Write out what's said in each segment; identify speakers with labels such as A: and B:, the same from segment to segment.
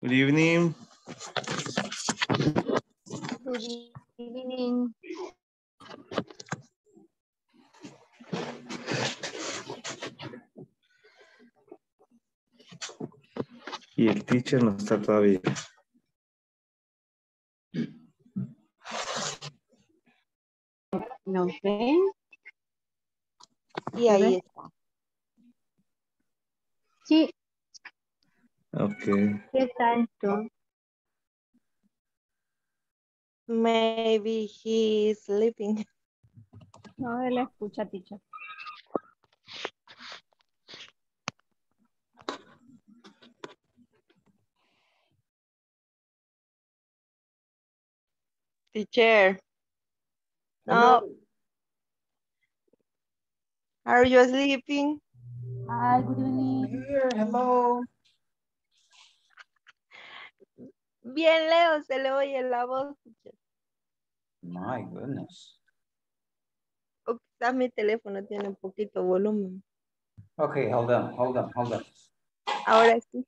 A: Good evening.
B: Good evening.
A: Y el teacher no está todavía.
B: No sé. Y ahí está. Sí,
A: Ok.
B: ¿qué tal tú?
C: Maybe he is sleeping.
D: No, él escucha, teacher.
C: Teacher. No. Are you sleeping?
D: Hi, good evening.
E: Here, hello.
C: Bien, Leo, se le oye la voz.
E: My goodness.
C: O quizás mi teléfono tiene un poquito volumen.
E: Okay, hold on, hold on, hold on.
C: Ahora sí.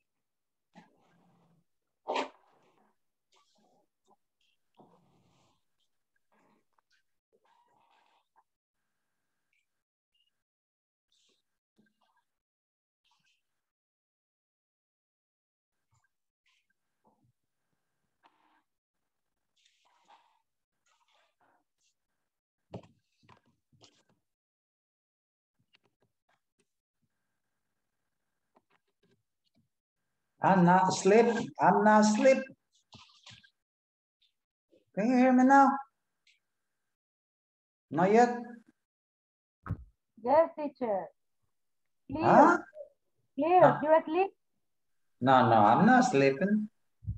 E: I'm not asleep. I'm not asleep. Can you hear me now? Not yet?
D: Yes, teacher. Clear,
E: Huh?
D: clear, you're asleep?
E: No, no, I'm not sleeping.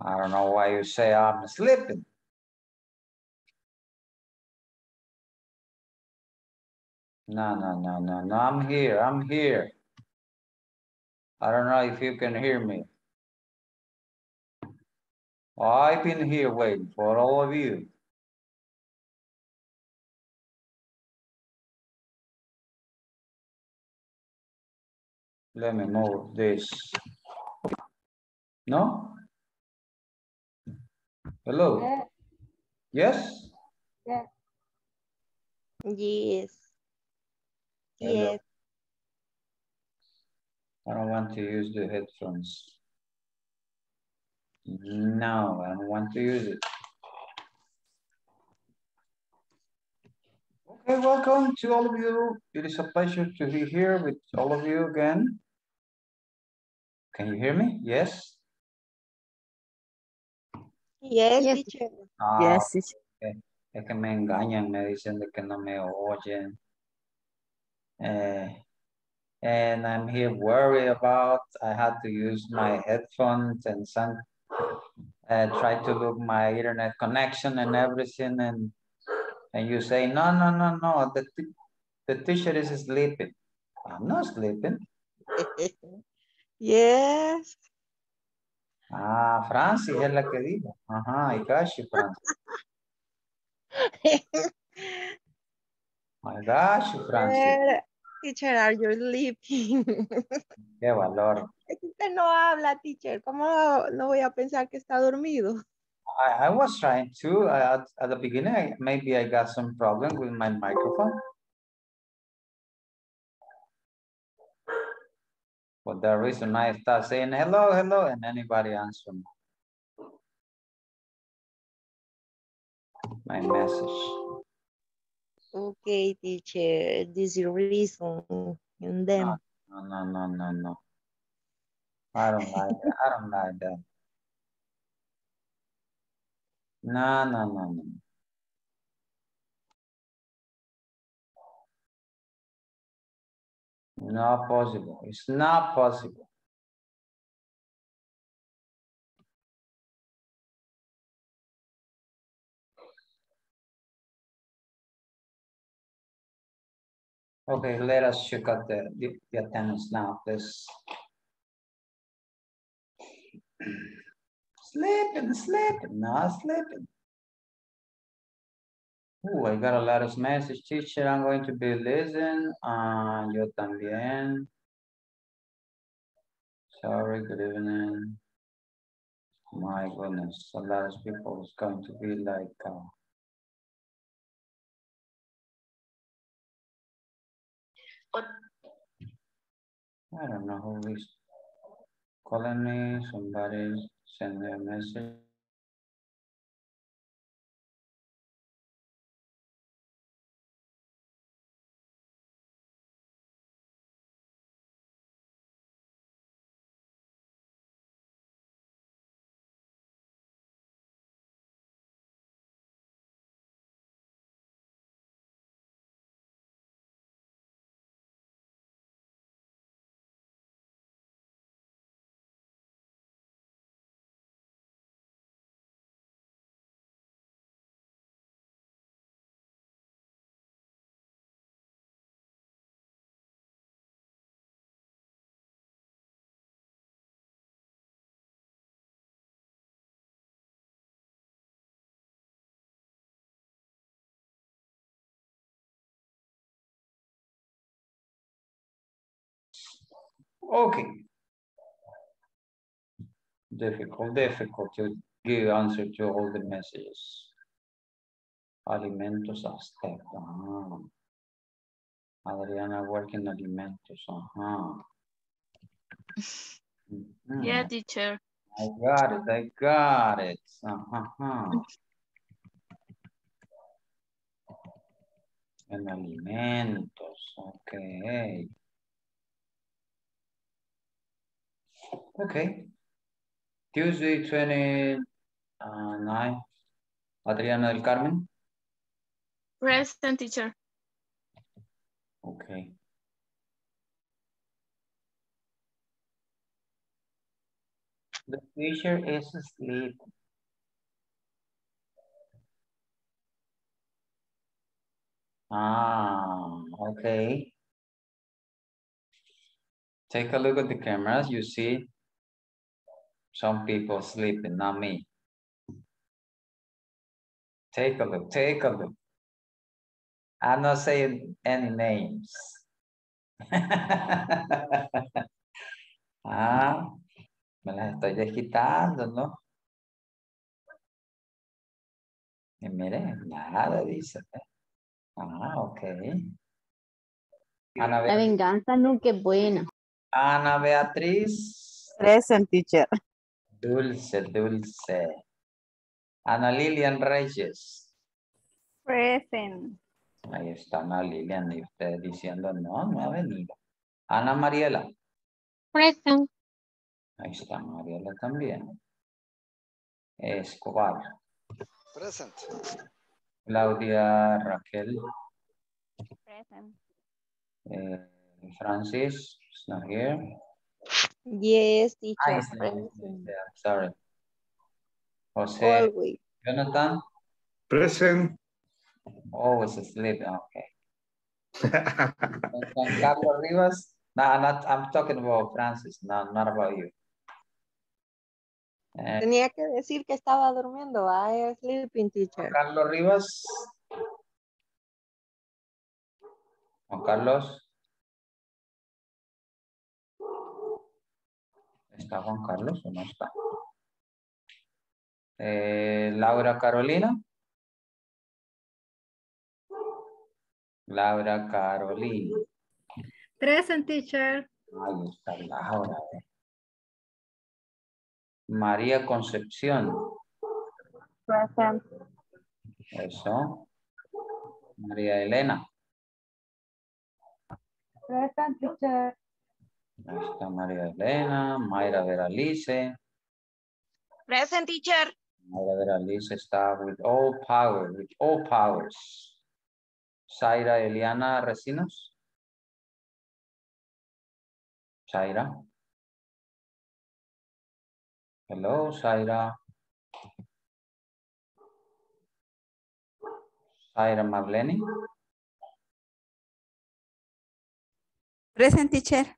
E: I don't know why you say I'm sleeping. No, no, no, no, no, I'm here, I'm here. I don't know if you can hear me. I've been here waiting for all of you. Let me move this. No? Hello,
D: Yes,
E: yes?
D: yes.
C: Yes.
E: Hello.
C: Yes.
E: I don't want to use the headphones. No, I don't want to use it. Okay, welcome to all of you. It is a pleasure to be here with all of you again. Can you hear me? Yes?
C: Yes,
B: Yes.
C: teacher.
E: Ah, Es que me engañan, me dicen de que no me oyen. Eh, and I'm here worried about, I had to use my headphones and some, uh, try to look my internet connection and everything and, and you say, no, no, no, no, the, t- the teacher is sleeping. I'm not sleeping.
C: Yes.
E: Ah, Francis es la que dijo. Ajá, I got you, Francis. I got you, Francis.
C: Teacher, Teacher, are you sleeping?
E: Qué valor.
C: Usted no habla, teacher. ¿Cómo no voy a pensar que está dormido?
E: I, I was trying to, I- at, at the beginning, I- maybe I got some problem with my microphone. For that reason, I start saying hello, hello, and anybody answer me. My message.
C: Okay, teacher. This is reason. And then,
E: No, no, no, no, no. I don't like that. I don't like that. No, no, no, no. Not possible. It's not possible. Okay, let us check out the, the the attendance now, please. Sleeping, sleeping, not sleeping. Oh, I got a lot of message, teacher. I'm going to be listening. Uh, yo también. Sorry, good evening. My goodness, a lot of people is going to be like, uh, I don't know who is calling me, somebody send me a message. Okay. Difficult, difficult to give answer to all the messages. Alimentos Azteca. ah. Adriana working alimentos. Uh-huh.
F: Yeah, teacher.
E: I got it, I got it. Uh-huh. En alimentos, okay. Okay. Tuesday, 29. Adriana del Carmen.
F: Present, teacher.
E: Okay. The teacher is asleep. Ah, okay. Take a look at the cameras. You see some people sleeping, not me. Take a look, take a look. I'm not saying any names. ah, me las estoy desquitando, ¿no? Y mire, nada dice. ¿eh? Ah, ok.
B: La venganza nunca es buena.
E: Ana Beatriz.
C: Present teacher.
E: Dulce, dulce. Ana Lilian Reyes.
D: Present.
E: Ahí está Ana Lilian y usted diciendo no, no ha venido. Ana Mariela.
F: Present.
E: Ahí está Mariela también. Escobar.
G: Present.
E: Claudia Raquel.
D: Present.
E: eh, Francis. Is not here.
C: Yes, teacher.
E: Ah,
C: present.
E: sorry. Jose.
C: Always.
E: Jonathan.
A: Present.
E: Always asleep. Okay. Juan Carlos Rivas. No, not, I'm talking about Francis, no, not about you. Eh,
C: Tenía que decir que estaba durmiendo. I am sleeping teacher.
E: Carlos Rivas. Juan Carlos. ¿Está Juan Carlos o no está? Eh, Laura Carolina. Laura Carolina.
D: Present, teacher.
E: Ahí está Laura. eh. María Concepción.
D: Present.
E: Eso. María Elena.
D: Present, teacher.
E: Ahí está María Elena. Mayra Veralice.
F: Present, teacher.
E: Mayra Veralice está with all power, with all powers. Zaira Eliana Recinos. Zaira. Hello, Zaira. Zaira Marlene.
C: Present teacher.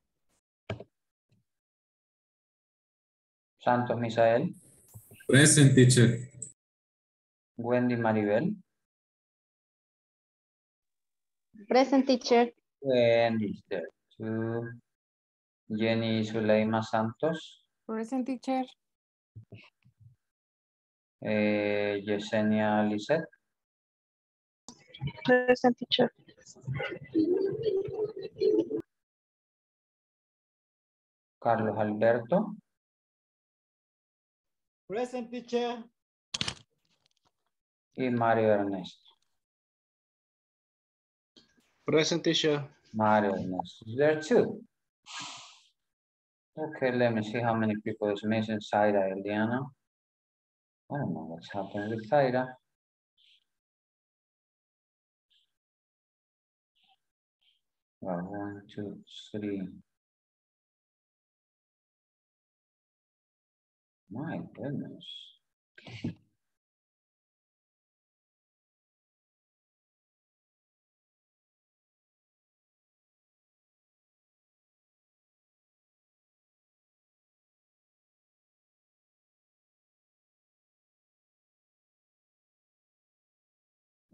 E: Santos Misael.
H: Present teacher.
E: Wendy Maribel.
B: Present teacher.
E: Wendy is there too. Jenny Zuleima Santos.
D: Present teacher.
E: Eh, Yesenia Lisset.
C: Present teacher.
E: Carlos Alberto.
G: Present teacher.
E: Y Mario Ernesto.
G: Present teacher.
E: Mario Ernest. There are two. Okay, let me see how many people is missing. Zaira Eliana. I don't know what's happening with Zaira. Well, one, two, three. My goodness.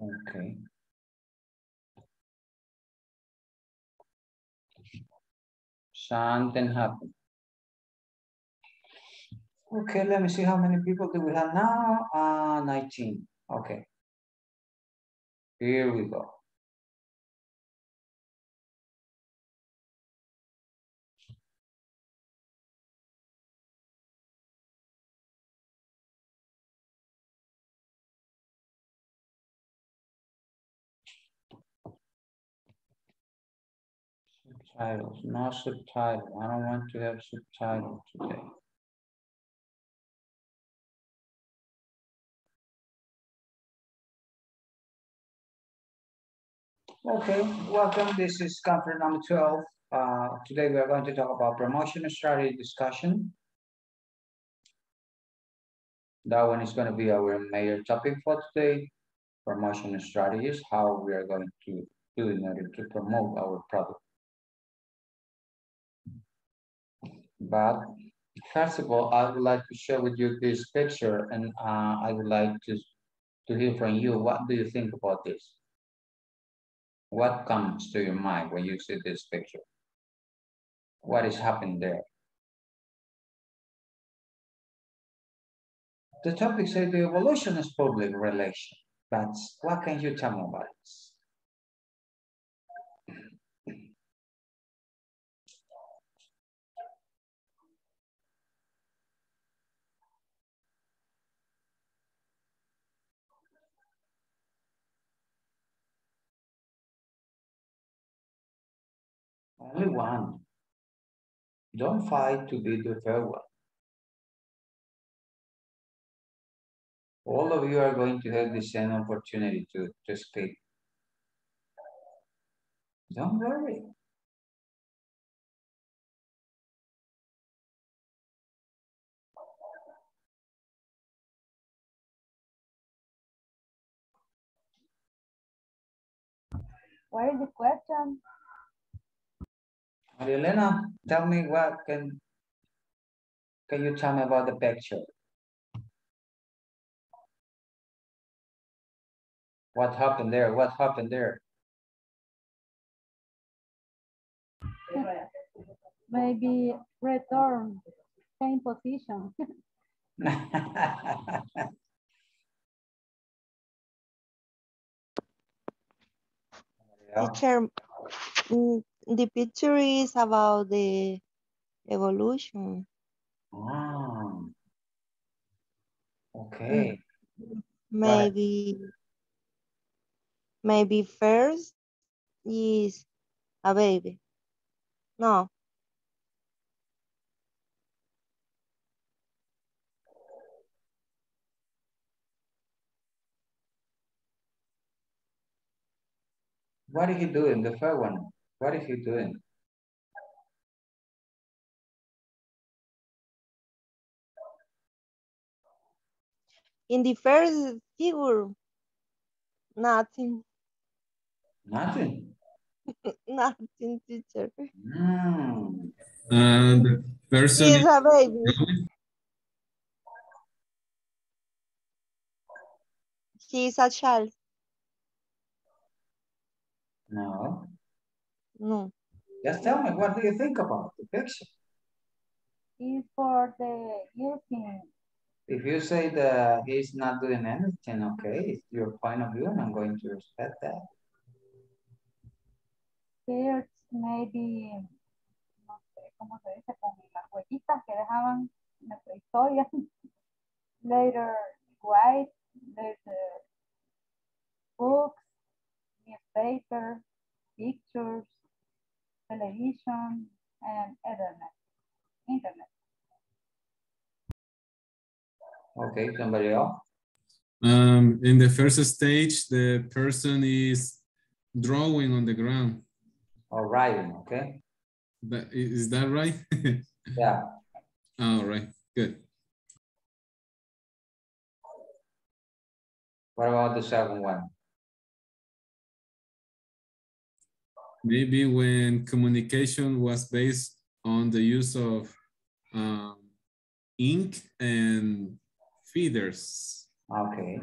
E: Okay. Something happened. Okay, let me see how many people do we have now. Uh, 19. Okay. Here we go. Subtitles, no subtitle. I don't want to have subtitle today. Okay, welcome. This is conference number 12. Uh, today we are going to talk about promotion strategy discussion. That one is going to be our major topic for today. Promotion strategies, how we are going to do in order to promote our product. But first of all, I would like to share with you this picture and uh, I would like to, to hear from you. What do you think about this? What comes to your mind when you see this picture? What is happening there? The topic says the evolution is public relation, but what can you tell me about this? Only one. Don't fight to be the third one. All of you are going to have the same opportunity to, to speak. Don't worry.
D: What is the question?
E: Maria Elena, tell me what can, can you tell me about the picture? What happened there? What happened there?
D: Maybe return, same position.
E: Yeah.
C: Teacher, the picture is about the evolution.
E: Ah. Okay.
C: Maybe, maybe first is a baby. No,
E: What is he doing? The third one. What is he doing?
C: in the first figure, nothing,
E: Nothing.
C: nothing, teacher.
E: Hmm.
H: Uh, the person
C: He's
H: is
C: a baby.
H: growing.
C: He's a child.
E: No.
C: No,
E: Just tell me, what do you think about the picture?
D: Is for the using.
E: If you say that he's not doing anything, okay, it's your point of view and I'm going to respect that.
D: Birds maybe, no sé cómo se dice, con las huellitas que dejaban en la prehistoria. Later, white, later, books, newspaper, pictures, television, and internet. Internet.
E: Okay, somebody else?
H: Um, in the first stage, the person is drawing on the ground.
E: Or writing, okay?
H: That, i- is that right?
E: Yeah,
H: All right, good.
E: what about the second one?
H: Maybe when communication was based on the use of um, ink and feeders.
E: Okay,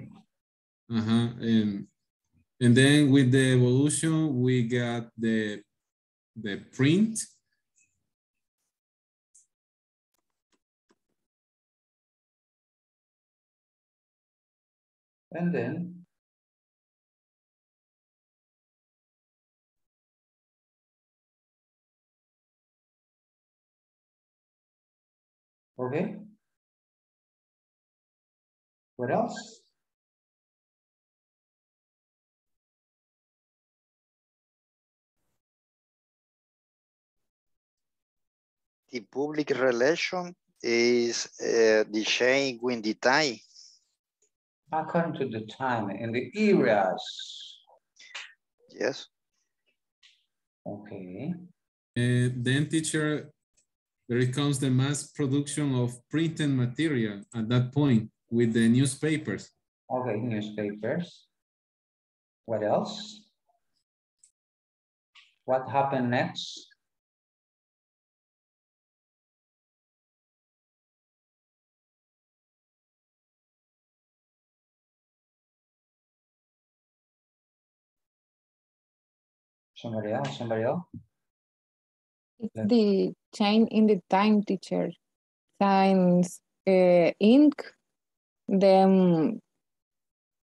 H: Uh-huh. And, and then with the evolution, we got the, the print.
E: and then? Okay. What else?
I: The public relation is uh, the change with the time.
E: According to the time and the areas.
I: Yes.
E: Okay,
H: And then teacher, there comes the mass production of printed material at that point with the newspapers.
E: okay, newspapers. What else? What happened next? Somebody else, somebody else?
J: The change in the time teacher. Signs uh, ink, then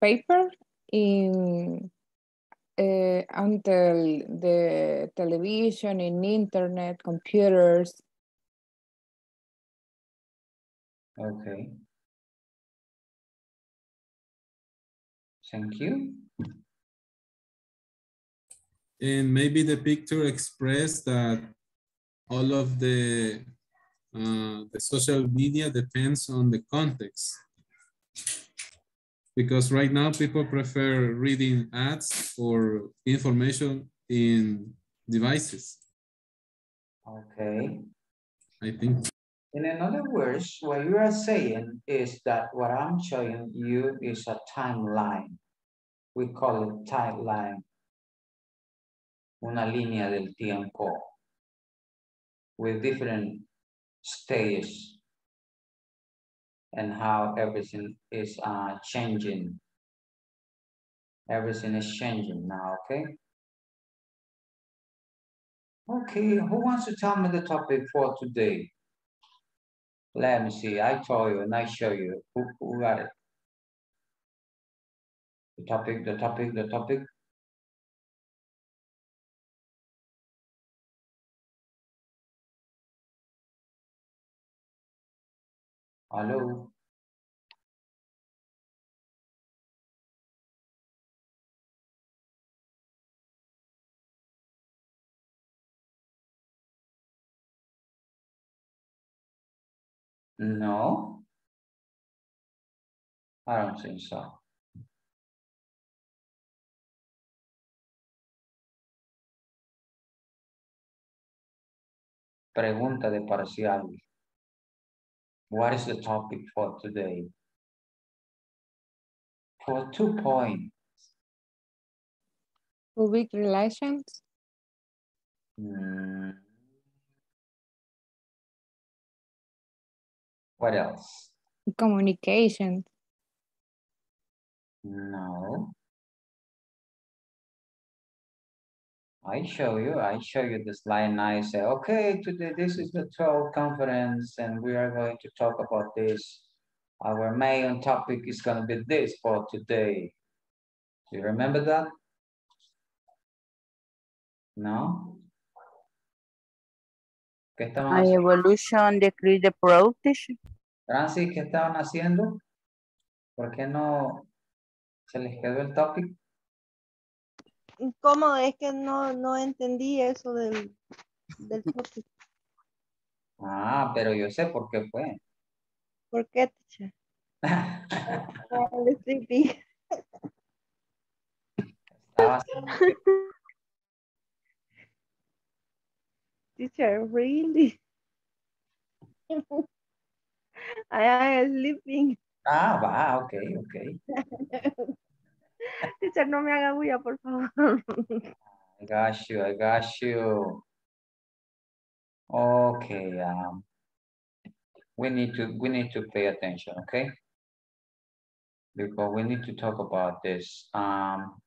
J: paper in uh, until the television and internet, computers.
E: Okay. Thank you.
H: And maybe the picture expressed that all of the uh, the social media depends on the context. Because right now people prefer reading ads or information in devices.
E: Okay.
H: I think
E: In other words, what you are saying is that what I'm showing you is a timeline. We call it timeline. Una línea del tiempo with different stages and how everything is uh, changing. Everything is changing now, okay? Okay, who wants to tell me the topic for today? Let me see, I told you and I show you. Who, who got it? The topic, the topic, the topic. Hello? No? I don't think so. Pregunta de parcial. What is the topic for today? For two points.
J: Public relations,
E: Hmm. What else?
J: Communication.
E: No. I show you, I show you the slide and I say, okay, today this is the 12th conference and we are going to talk about this. Our main topic is gonna be this for today. Do you remember that? No? ¿Qué estaban
C: My
E: haciendo?
C: evolution decrease the product.
E: Francis, ¿qué estaban haciendo? ¿Por qué no se les quedó el topic?
C: ¿Cómo? Es que no, no entendí eso del, del.
E: Ah, pero yo sé por qué fue.
C: ¿Por qué, teacher? Sleepy.
E: Estaba
C: Teacher, really? I am sleeping.
E: Ah, va, ok, ok.
C: Teacher, no me haga bulla, por favor.
E: I got you, I got you. Okay, um, we need to, we need to pay attention, okay? Because we need to talk about this. Um,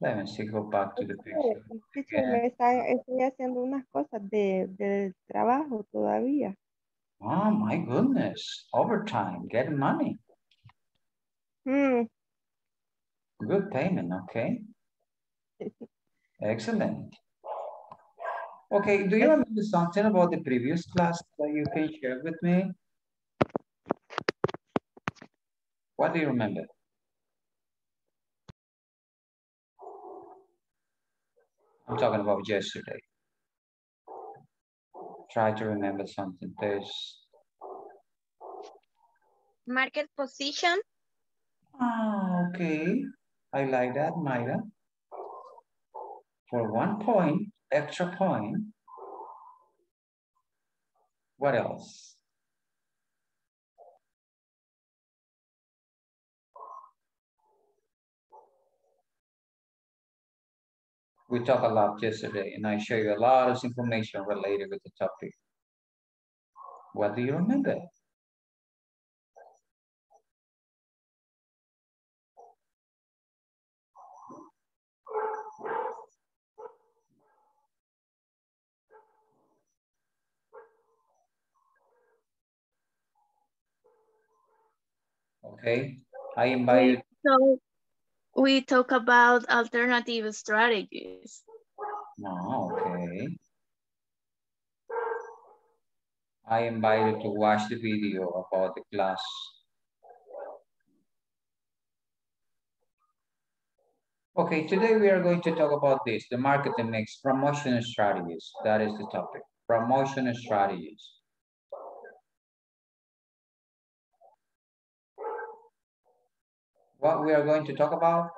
E: let me see, go back to the picture.
C: Teacher, me está- estoy haciendo unas cosas de, del trabajo todavía.
E: Oh, my goodness, overtime, getting money,
C: Hmm,
E: good payment, okay? Excellent. Okay, do you remember something about the previous class that you can share with me? What do you remember? I'm talking about yesterday. Try to remember something. There's,
F: Market position.
E: ah, okay. I like that, Mayra. For one point, extra point. What else? We talked a lot yesterday and I showed you a lot of information related with the topic. What do you remember? Okay, I invite you.
F: So we talk about alternative strategies.
E: No, okay. I invite you to watch the video about the class. Okay, today we are going to talk about this, the marketing mix, promotion strategies. That is the topic, promotion strategies. What we are going to talk about?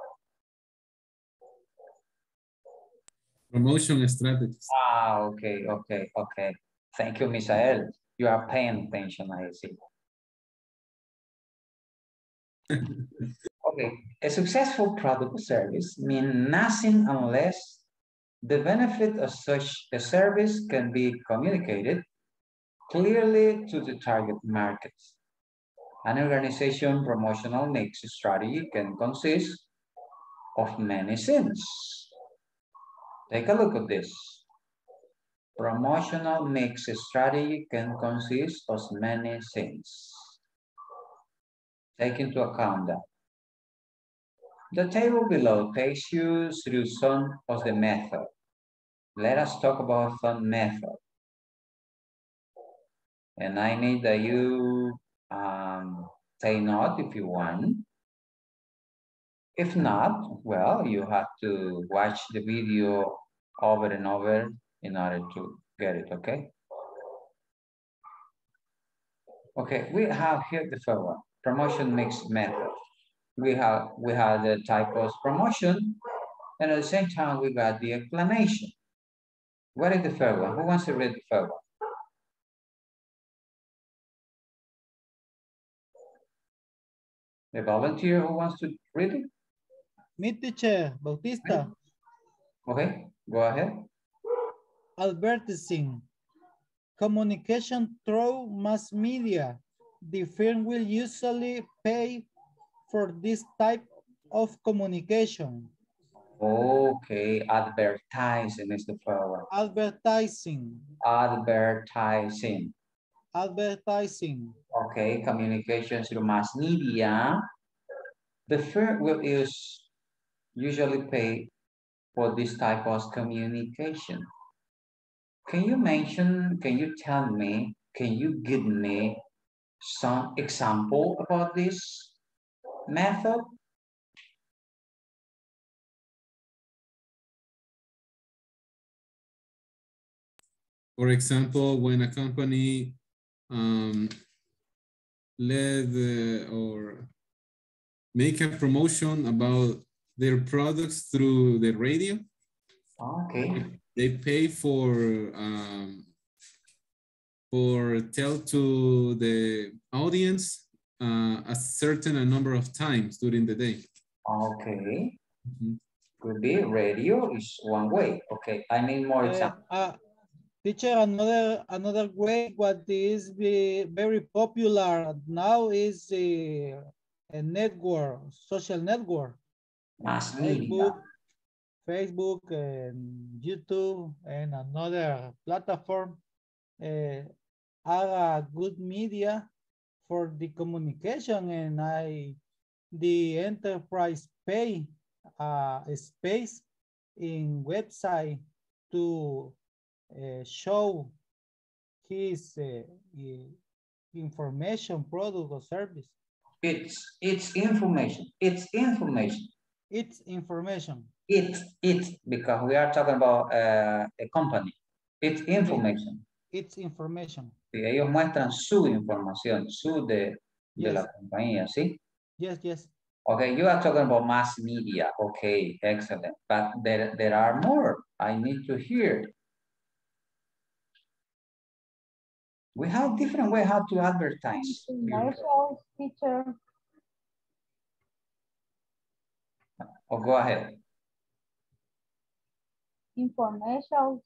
H: Promotion strategies.
E: Ah, okay, okay, okay. Thank you, Misael. You are paying attention, I see. Okay, a successful product or service means nothing unless the benefit of such a service can be communicated clearly to the target market. An organization promotional mix strategy can consist of many things. Take a look at this. Promotional mix strategy can consist of many things. Take into account that. The table below takes you through some of the method. Let us talk about some method. And I need that you um, say not if you want. If not, well, you have to watch the video over and over in order to get it, okay? Okay, we have here the first one, promotion mix method. We have we have the type of promotion, and at the same time we got the explanation. What is the first one? Who wants to read the first one? The volunteer who wants to read it?
G: Me, teacher, Bautista.
E: Okay, go ahead.
G: Advertising. Communication through mass media. The firm will usually pay for this type of communication.
E: Okay, advertising is the one.
G: Advertising.
E: Advertising.
G: Advertising.
E: Okay, communications through mass media. The firm will use usually pay for this type of communication. Can you mention, can you tell me, can you give me some example about this method?
H: For example, when a company um, led uh, or make a promotion about their products through the radio,
E: Okay,
H: they pay for um, for tell to the audience uh, a certain a number of times during the day.
E: okay.
H: Mhm.
E: Could be radio is one way. Okay, I need more
G: Uh,
E: examples.
G: uh, teacher, another another way what is be very popular now is a, a network, social network. Facebook, Facebook and YouTube and another platform uh, are a good media for the communication and I the enterprise pay uh, a space in website to show his uh, information, product or service.
E: It's it's information. It's information.
G: It's information.
E: It it because we are talking about uh, a company. It's information.
G: It's information.
E: Sí, ellos muestran su información, su de, de la
G: Yes.
E: compañía, ¿sí?
G: Yes, yes.
E: Okay, you are talking about mass media. Okay, excellent. But there, there are more. I need to hear. We have different way how to advertise.
D: Commercials, teacher,
E: Oh, go ahead.
D: informations,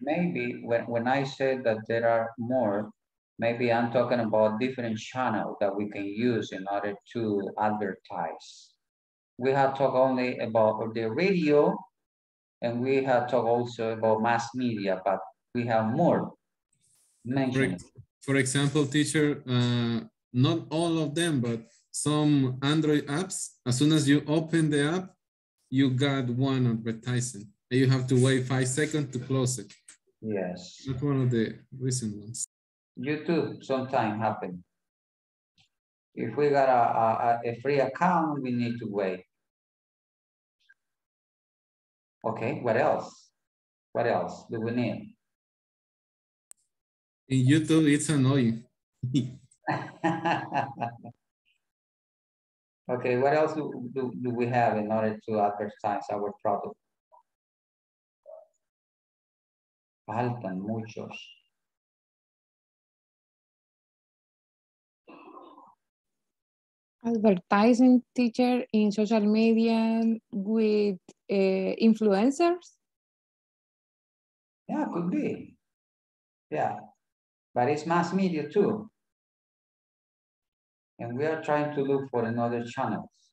E: Maybe when, when I said that there are more, maybe I'm talking about different channel that we can use in order to advertise. We have talked only about the radio and we have talked also about mass media, but we have more
H: For,
E: mentioned.
H: for example, teacher, uh, not all of them, but some Android apps, as soon as you open the app, you got one advertising. And you have to wait five seconds to close it.
E: Yes,
H: That's one of the recent ones.
E: YouTube sometimes happen. If we got a, a, a free account, we need to wait. Okay, what else? What else do we need?
H: In YouTube, it's annoying.
E: Okay, what else do, do, do we have in order to advertise our product? Faltan muchos.
J: Advertising teacher in social media with uh, influencers.
E: Yeah, could be. Yeah, but it's mass media too. And we are trying to look for another channels.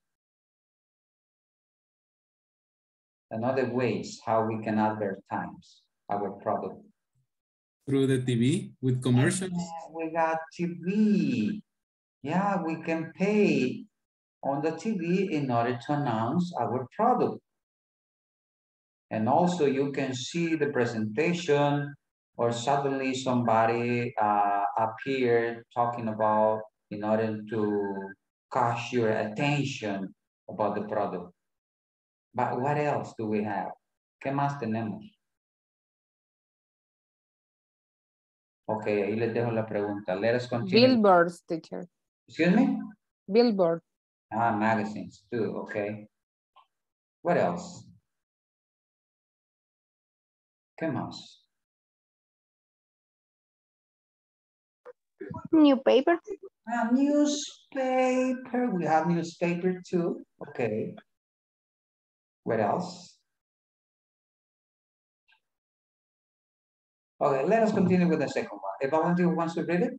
E: Another ways how we can advertise our product.
H: Through the TV with commercials.
E: Yeah, We got TV. Yeah, we can pay on the TV in order to announce our product. And also you can see the presentation or suddenly somebody uh, appear talking about in order to catch your attention about the product. But what else do we have? ¿Qué más tenemos? Ok, ahí les dejo la pregunta. Let us continue.
J: Billboards teacher.
E: Excuse me?
J: Billboard.
E: Ah, magazines too, okay. What else? ¿Qué más?
B: Newspaper.
E: Ah, newspaper, we have newspaper too, okay. What else? Okay, let us continue with the second one. A volunteer wants to read it?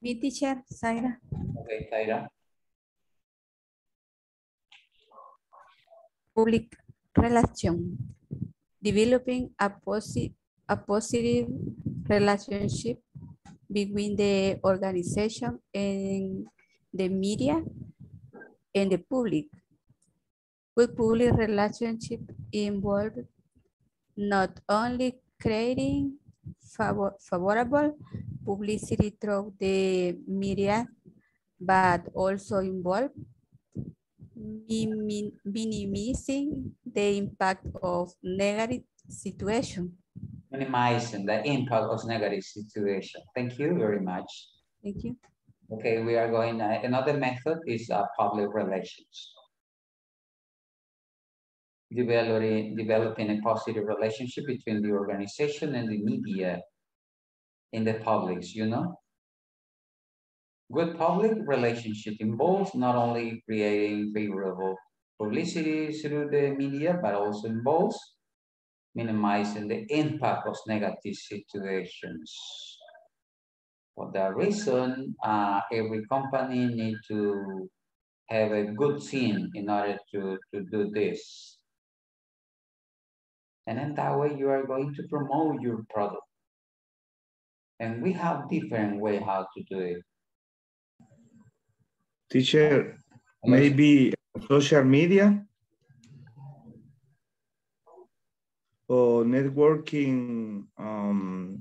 K: Mi teacher, Zaira.
E: Okay, Tyra.
K: Public relation. Developing a, posi a positive relationship between the organization and the media and the public. Good public relationship involve not only creating favor favorable publicity through the media, but also involve minimizing the impact of negative situation.
E: Minimizing the impact of negative situation. Thank you very much.
K: Thank you.
E: Okay, we are going, uh, another method is uh, public relations. Developing, developing a positive relationship between the organization and the media in the publics, you know? Good public relationship involves not only creating favorable publicity through the media, but also involves minimizing the impact of negative situations. For that reason, uh, every company need to have a good team in order to, to do this. And then that way you are going to promote your product. And we have different way how to do it.
A: Teacher, maybe social media or networking, um,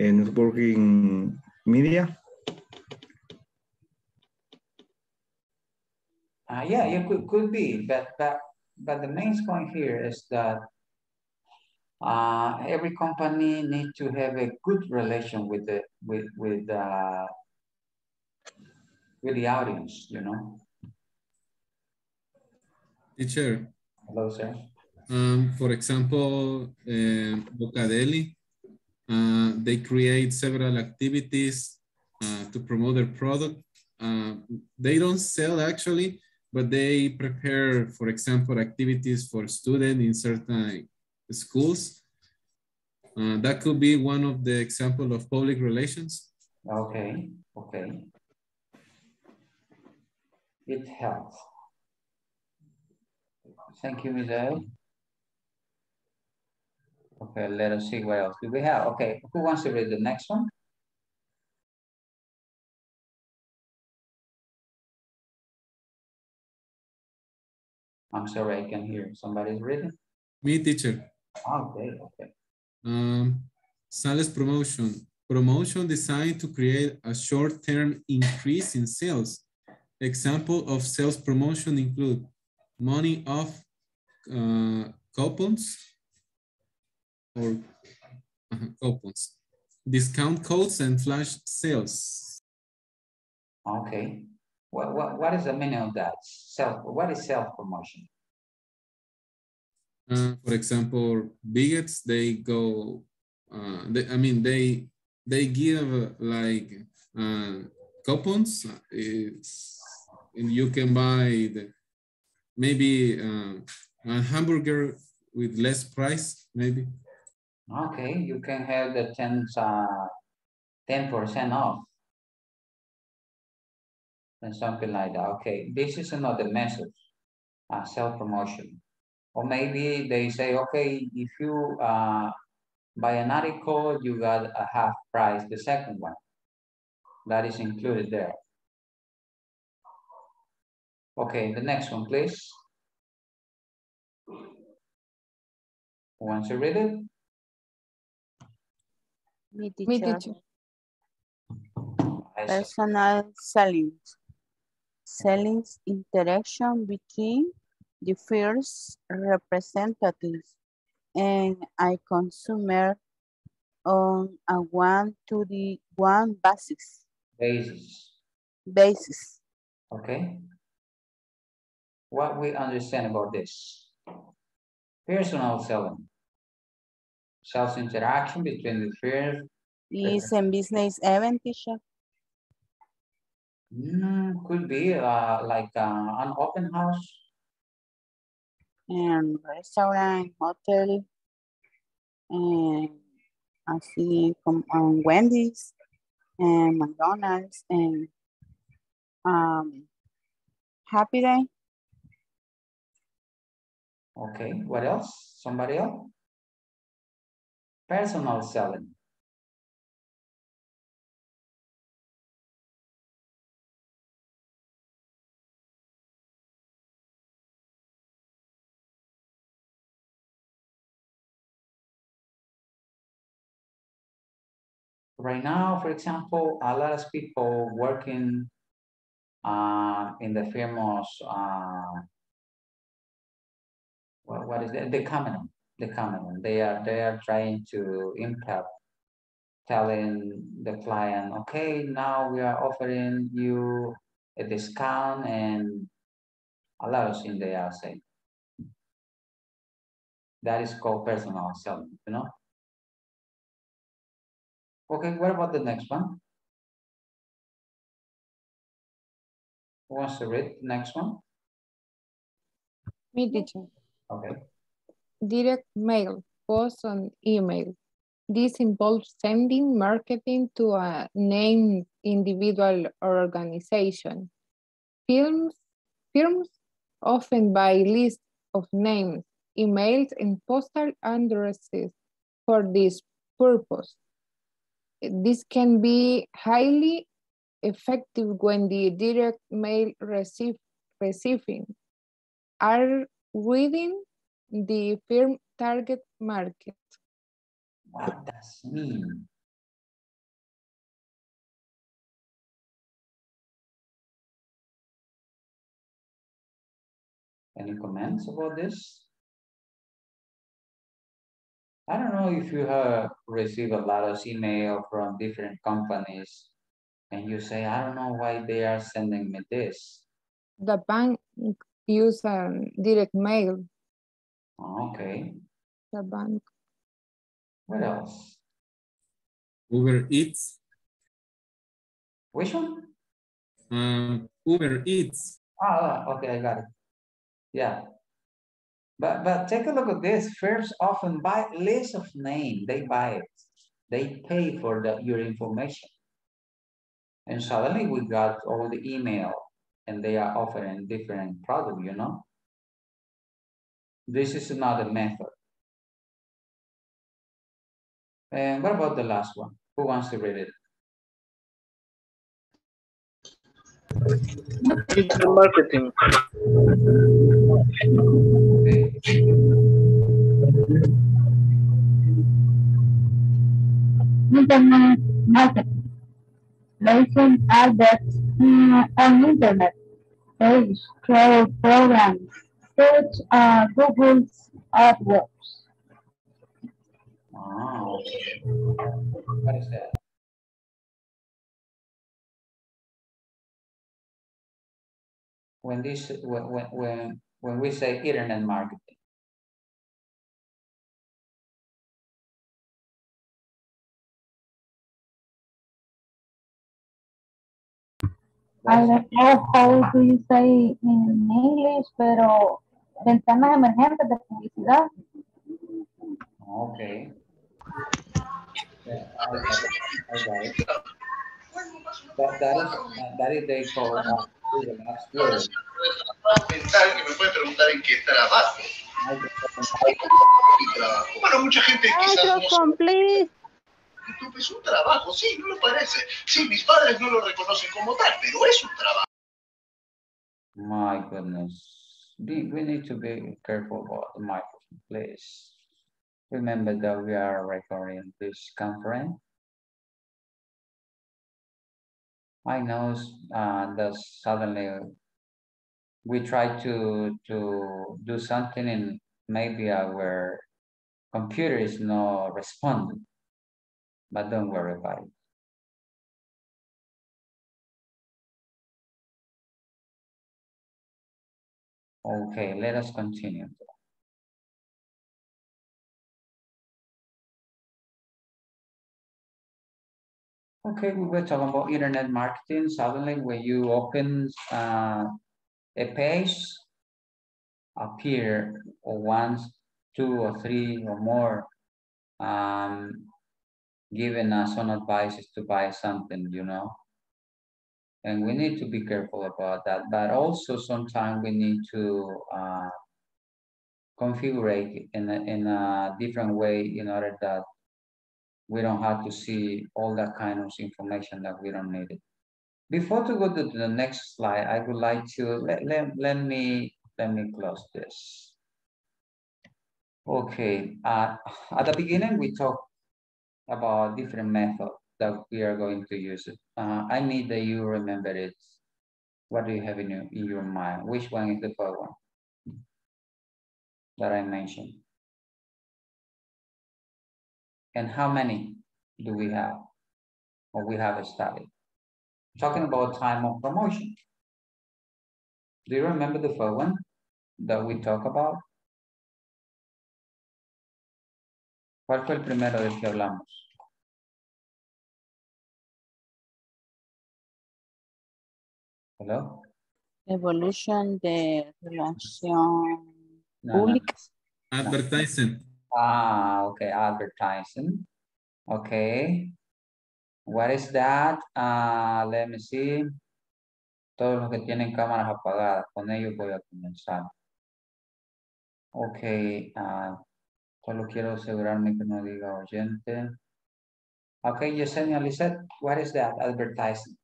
A: and networking media.
E: Uh, yeah, it could, could be, but, but, but the main point here is that uh, every company needs to have a good relation with the, with, with, uh, with the audience, you know?
H: Teacher,
E: Hello, sir.
H: um, for example, uh, Bocadeli, uh, they create several activities uh, to promote their product. Uh, they don't sell actually, but they prepare, for example, activities for students in certain schools. Uh, that could be one of the example of public relations.
E: Okay, okay. It helps. Thank you, Misael. Okay, let us see what else do we have. Okay, who wants to read the next one? I'm sorry, I can hear somebody's reading.
H: Me, teacher.
E: Okay, okay.
H: Um, sales promotion. Promotion designed to create a short-term increase in sales. Example of sales promotion include money off uh, coupons or uh, coupons, discount codes and flash sales.
E: Okay. What, what, what is the meaning of that? Self, what is self-promotion?
H: Uh, for example, Biggest, they go, uh, they, I mean, they they give uh, like uh, coupons. uh, It's, and you can buy the, maybe uh, a hamburger with less price, maybe.
E: Okay, you can have the 10, uh, 10% off. And something like that. Okay, this is another message, uh, self-promotion. Or maybe they say, okay, if you uh, buy an article, you got a half price, the second one. That is included there. Okay, the next one, please. Who wants to read it?
B: Me
J: Me
B: teacher.
J: teacher.
E: I see.
B: Personal selling. Selling interaction between the first representatives and a consumer on a one to the one basis
E: Basis,
B: basis.
E: okay? What we understand about this? Personal selling. Sales interaction between the first
B: Is a business event teacher.
E: Mm, could be uh, like uh, an open house.
B: and restaurant, hotel, and así como um, Wendy's and McDonald's and um, Happy Day.
E: Okay, what else? Somebody else? Personal selling. Right now, for example, a lot of people working uh, in the famous, uh, what, what is it? The Cameron, the Cameron. They are, they are trying to impact, telling the client, okay, now we are offering you a discount and a lot of things they are saying. That is called personal selling, you know? Okay, what about the next one? Who wants to read the next one?
J: Me, teacher.
E: Okay.
J: Direct mail, post on email. This involves sending marketing to a named individual or organization. Films, firms often buy list of names, emails, and postal addresses for this purpose. This can be highly effective when the direct mail receive, receiving are within the firm target market.
E: What does mean? Any comments about this? I don't know if you have received a lot of email from different companies and you say, I don't know why they are sending me this.
J: The bank use um, direct mail.
E: Okay,
J: The bank.
E: what else?
H: Uber Eats.
E: Which one?
H: Um, Uber Eats.
E: Ah, okay, I got it. Yeah. But but take a look at this. Firms often buy list of name. They buy it. They pay for the your information. And suddenly we got all the email and they are offering different product, you know? This is another method. And what about the last one? Who wants to read it?
L: Digital marketing.
D: Internet marketing. Placing adverts mm, on internet page through programs search as Google's AdWords.
E: Ah, okay. What is that? When this when when when when we say internet marketing.
D: I don't know how do you say in English, pero ventanas emergentes de publicidad.
E: Okay. Yeah, I. I. That, that is that is they call
M: Pensar que me puede preguntar en qué trabajo. Bueno, mucha gente quizás. YouTube es un trabajo, sí, no lo parece. Sí, mis padres no lo reconocen como tal, pero es un trabajo.
E: My goodness. We, we need to be careful about the microphone, please. Remember that we are recording this conference. I know uh, that suddenly we try to to do something and maybe our computer is not responding, but don't worry about it. Okay, let us continue. Okay, we were talking about internet marketing. Suddenly, when you open uh, a page, appear or once, two or three or more um, giving us some advices to buy something, you know. And we need to be careful about that. But also sometimes we need to uh, configure it in a, in a different way in order that we don't have to see all that kind of information that we don't need it. Before to go to the next slide, I would like to, let, let, let me, let me close this. Okay, uh, at the beginning, we talked about different methods that we are going to use it. Uh, I need that you remember it. What do you have in your, in your mind? Which one is the first one that I mentioned? And how many do we have or we have studied? Talking about time of promotion. Do you remember the first one that we talked about? ¿Cuál fue el primero del que hablamos? Hello?
B: Evolution de relación
E: No, no.
B: pública.
H: Advertising.
E: Ah, okay, advertising. Okay. What is that? Uh, let me see. Todos los que tienen cámaras apagadas, con ellos voy a comenzar. Okay, ah, solo quiero asegurarme que no diga oyente. Okay, Yesenia Lisette, what is that advertising?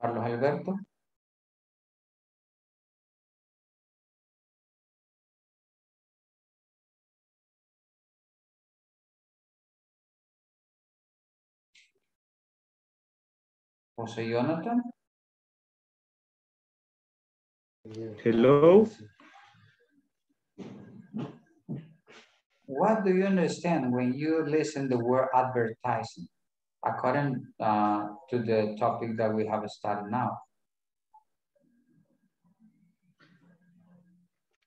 E: Carlos Alberto. Jose Jonathan.
A: Hello.
E: What do you understand when you listen the word advertising? According uh, to the topic that we have started now.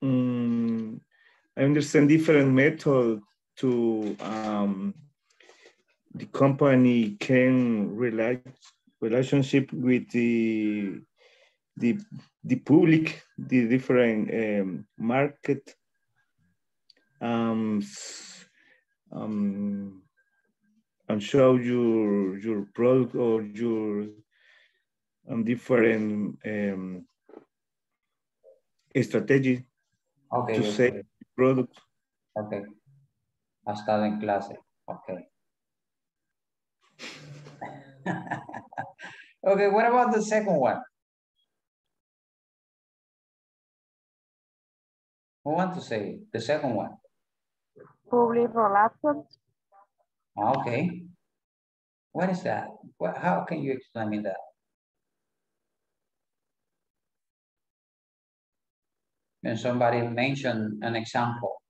A: Mm, I understand different method to um, the company can relate relationship with the the the public, the different um, market. Um, um, and show your your product or your um, different um, strategy
E: Okay,
A: to
E: okay.
A: sell the product.
E: Okay. Ha estado en clase. Okay. okay, what about the second one? Who want to say it? the second one?
B: Public relations.
E: Okay. What is that? What, how can you explain me that? And somebody mentioned an example.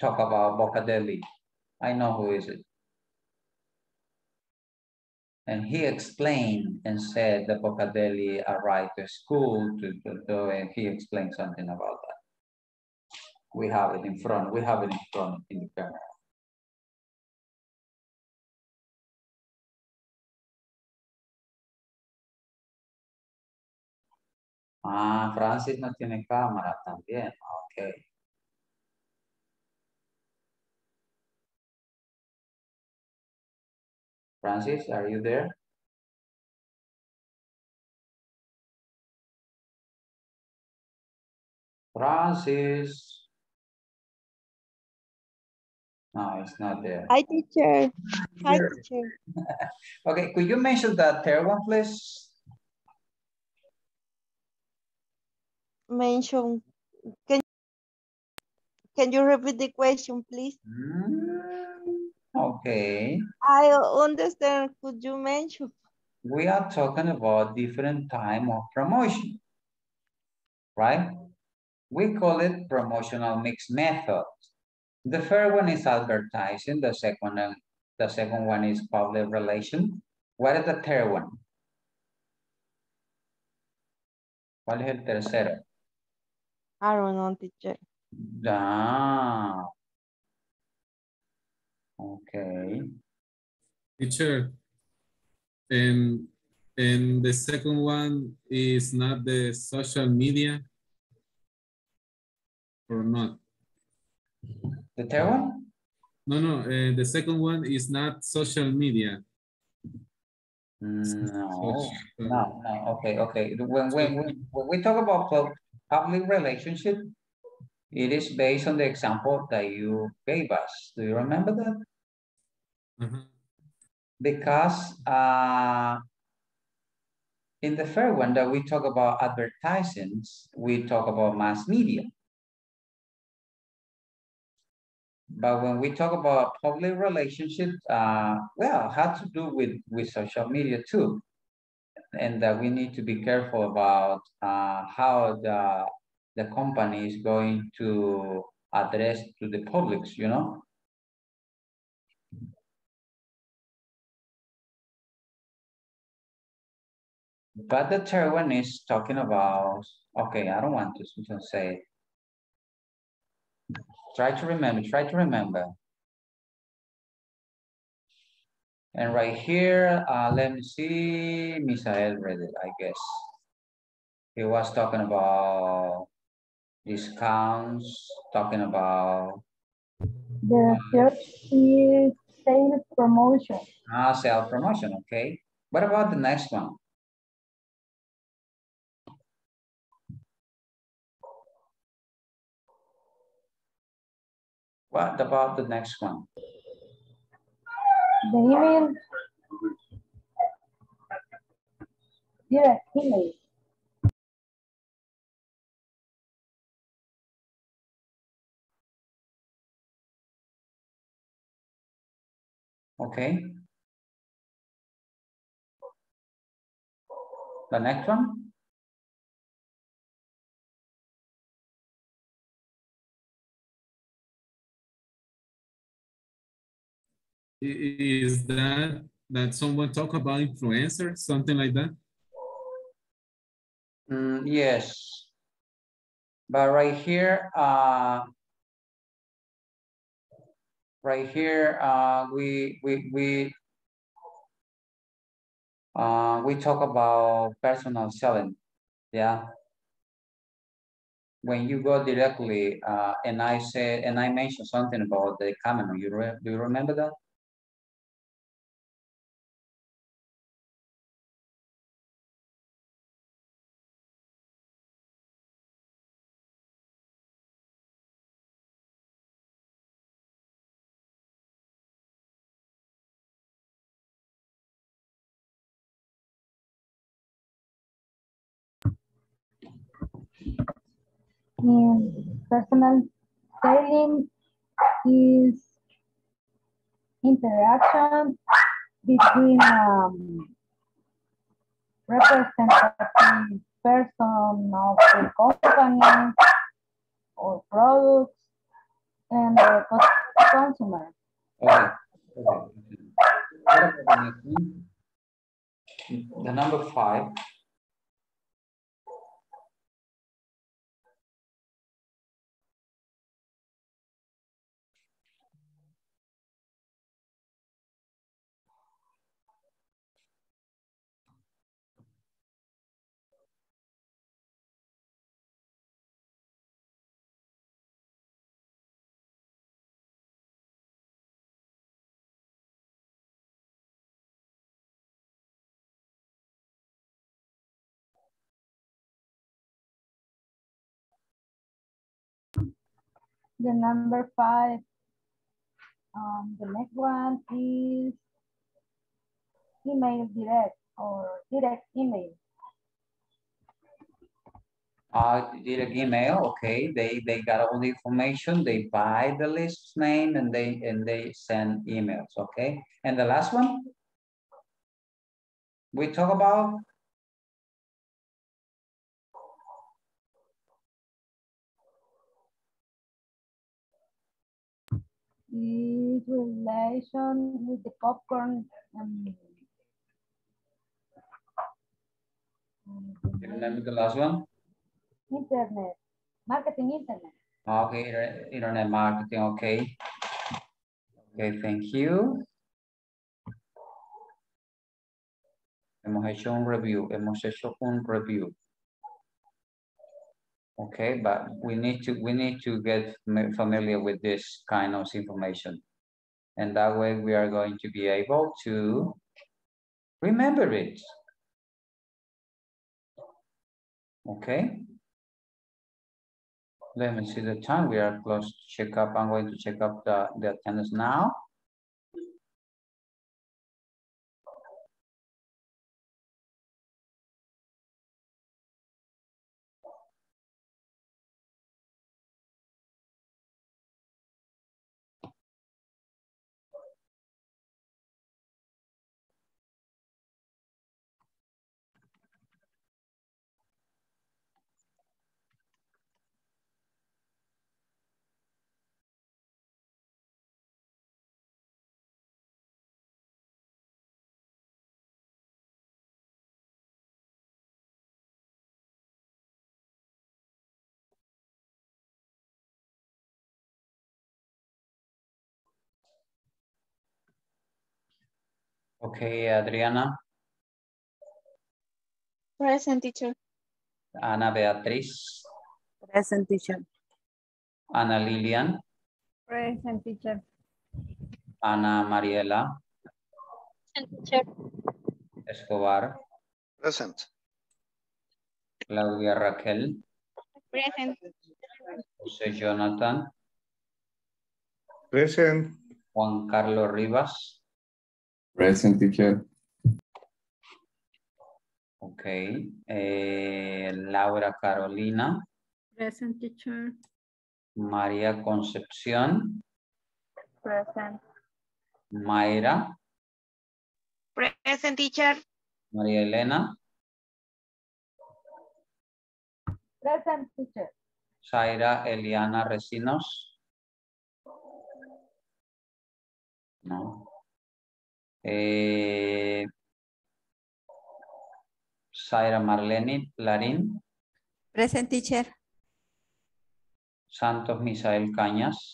E: Talk about Bocadeli. I know who is it. And he explained and said that Bocadeli arrived to school to, to do, and he explained something about that. We have it in front, we have it in front in the camera. Ah, Francis no tiene cámara también. Ok. Francis, are you there? Francis. No, it's not there.
C: Hi, teacher. Hi, teacher.
E: Okay, could you mention the third one, please?
C: Mention. Can, can you repeat the question, please?
E: Mm, Okay,
C: I understand. Could you mention?
E: we are talking about different time of promotion, right? We call it promotional mix method. The first one is advertising, the second one, the second one is public relation. What is the third one? ¿Cuál es el tercero?
C: I don't know, teacher.
E: Ah. Okay.
H: Teacher, um, And the second one is not the social media or not?
E: The third one?
H: No, no, uh, the second one is not social media.
E: No, no, no, okay, okay. When, when, when, when we talk about pub- public relationship, it is based on the example that you gave us. Do you remember that?
H: Uh-huh.
E: Because uh, in the first one that we talk about advertisements, we talk about mass media. But when we talk about public relationships, uh, well, had to do with, with social media too. And that we need to be careful about uh, how the, the company is going to address to the publics, you know? But the third one is talking about, okay, I don't want to, to say. Try to remember, try to remember. And right here, uh, let me see, Misael read it, I guess. He was talking about discounts, talking about
D: The third is sales promotion.
E: ah, self promotion, okay. What about the next one? What about the next one?
D: The email. Direct email.
E: Okay. The next one?
H: Is that that someone talk about influencer, something like that?
E: Mm, yes. But right here, uh, right here, uh, we, we, we, uh, we talk about personal selling, yeah? When you go directly, uh, and I said, and I mentioned something about the camera, you re, do you remember that?
D: In personal selling is interaction between um, representative person of the company or products and the consumer.
E: Okay. okay. The number five.
D: The number five, um, the next one is email direct or direct email.
E: Uh, direct email, okay, they, they got all the information, they buy the list name and they, and they send emails, okay? And the last one? We talk about,
D: is relation with the popcorn. Um,
E: you remember the last one?
D: internet, marketing internet.
E: Okay, internet marketing, okay. Okay, thank you. Hemos hecho un review. Hemos hecho un review. Okay, but we need to we need to get familiar with this kind of information. And that way we are going to be able to remember it. Okay. Let me see the time. We are close to check up. I'm going to check up the, the attendance now. Okay, Adriana,
F: Present teacher.
E: Ana Beatriz,
B: Present teacher.
E: Ana Lilian,
D: Present teacher.
E: Ana Mariela
F: Present teacher.
E: Escobar,
I: Present.
E: Claudia Raquel,
F: Present.
E: José Jonathan,
A: Present.
E: Juan Carlos Rivas,
L: Present teacher.
E: okay, eh, Laura Carolina,
K: Present teacher.
E: María Concepción,
D: Present.
E: Mayra,
F: Present teacher.
E: María Elena,
D: Present teacher.
E: Zaira Eliana Recinos. No. Eh, Zaira Marlene Larín,
K: Present teacher.
E: Santos Misael Cañas,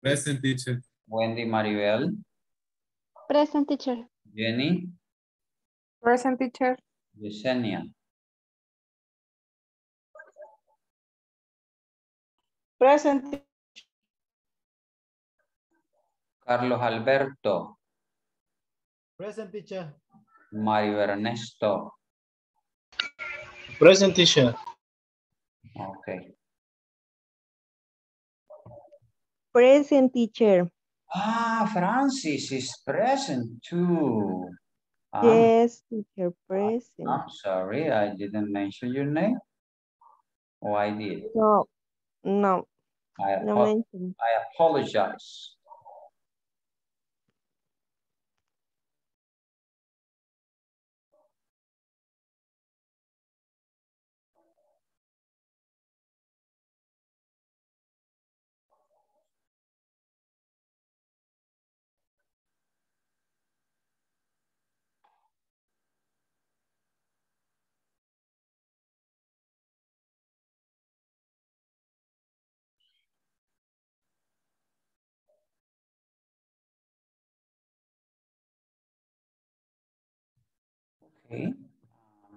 H: Present teacher.
E: Wendy Maribel,
F: Present teacher.
E: Jenny,
J: Present teacher.
E: Yesenia.
C: Present.
E: Carlos Alberto,
G: Present teacher.
E: Mario Ernesto.
N: Present teacher.
E: Okay.
C: Present teacher.
E: Ah, Francis is present too. Ah,
C: Yes, teacher, present.
E: I'm sorry, I didn't mention your name. Oh, I did.
C: No, no,
E: I,
C: no
E: apo-
C: mention.
E: I apologize.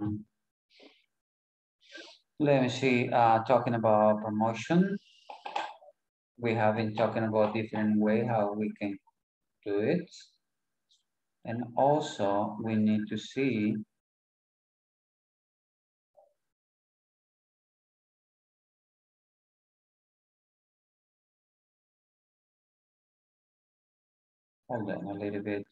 E: Um, Let me see, uh, talking about promotion. We have been talking about different way how we can do it. And also we need to see Hold on a little bit.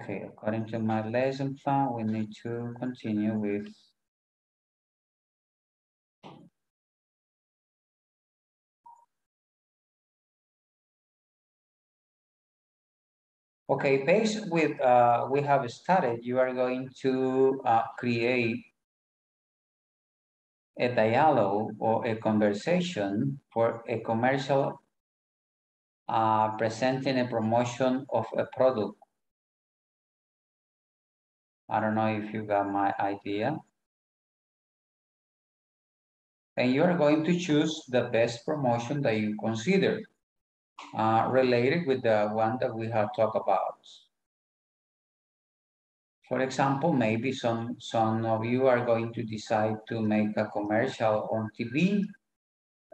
E: Okay, according to my lesson plan, we need to continue with Okay, based with uh, we have started, you are going to uh, create a dialogue or a conversation for a commercial uh, presenting a promotion of a product. I don't know if you got my idea. And you are going to choose the best promotion that you consider uh, related with the one that we have talked about. For example, maybe some, some of you are going to decide to make a commercial on TV.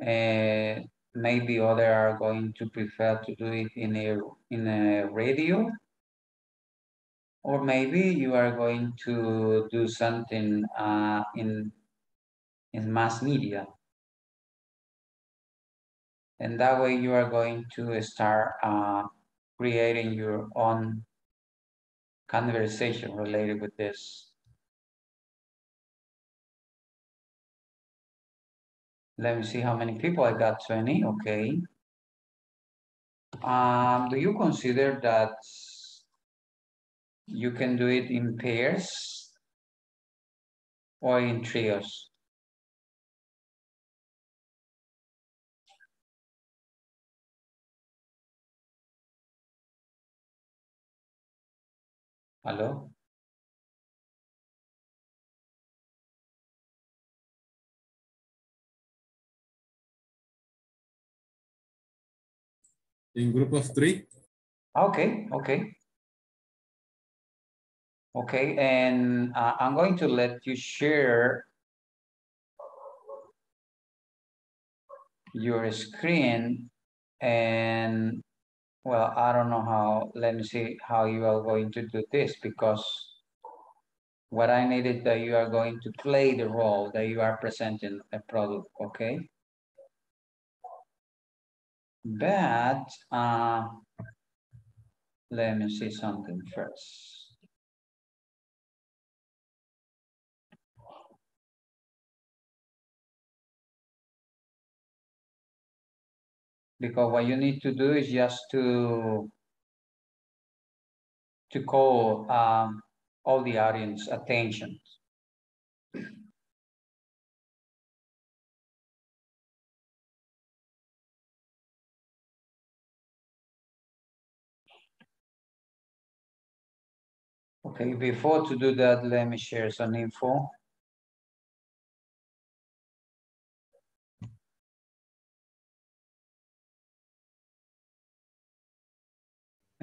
E: Uh, maybe other are going to prefer to do it in a, in a radio. Or maybe you are going to do something uh, in, in mass media. And that way you are going to start uh, creating your own conversation related with this. Let me see how many people I got 20, okay. Um, do you consider that you can do it in pairs or in trios? Hello?
H: In group of three?
E: Okay, okay. Okay, and uh, I'm going to let you share your screen and well, I don't know how, let me see how you are going to do this because what I needed that you are going to play the role that you are presenting a product, okay? But uh, let me see something first. Because what you need to do is just to to call um, all the audience attention. Okay, before to do that, let me share some info.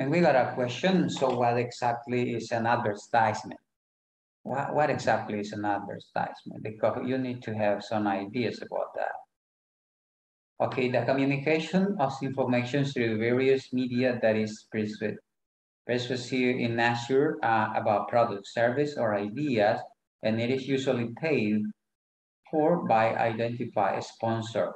E: And we got a question. So what exactly is an advertisement? What, what exactly is an advertisement? Because you need to have some ideas about that. Okay, the communication of information through various media that is persuasive, in nature uh, about product, service, or ideas, and it is usually paid for by identify a sponsor.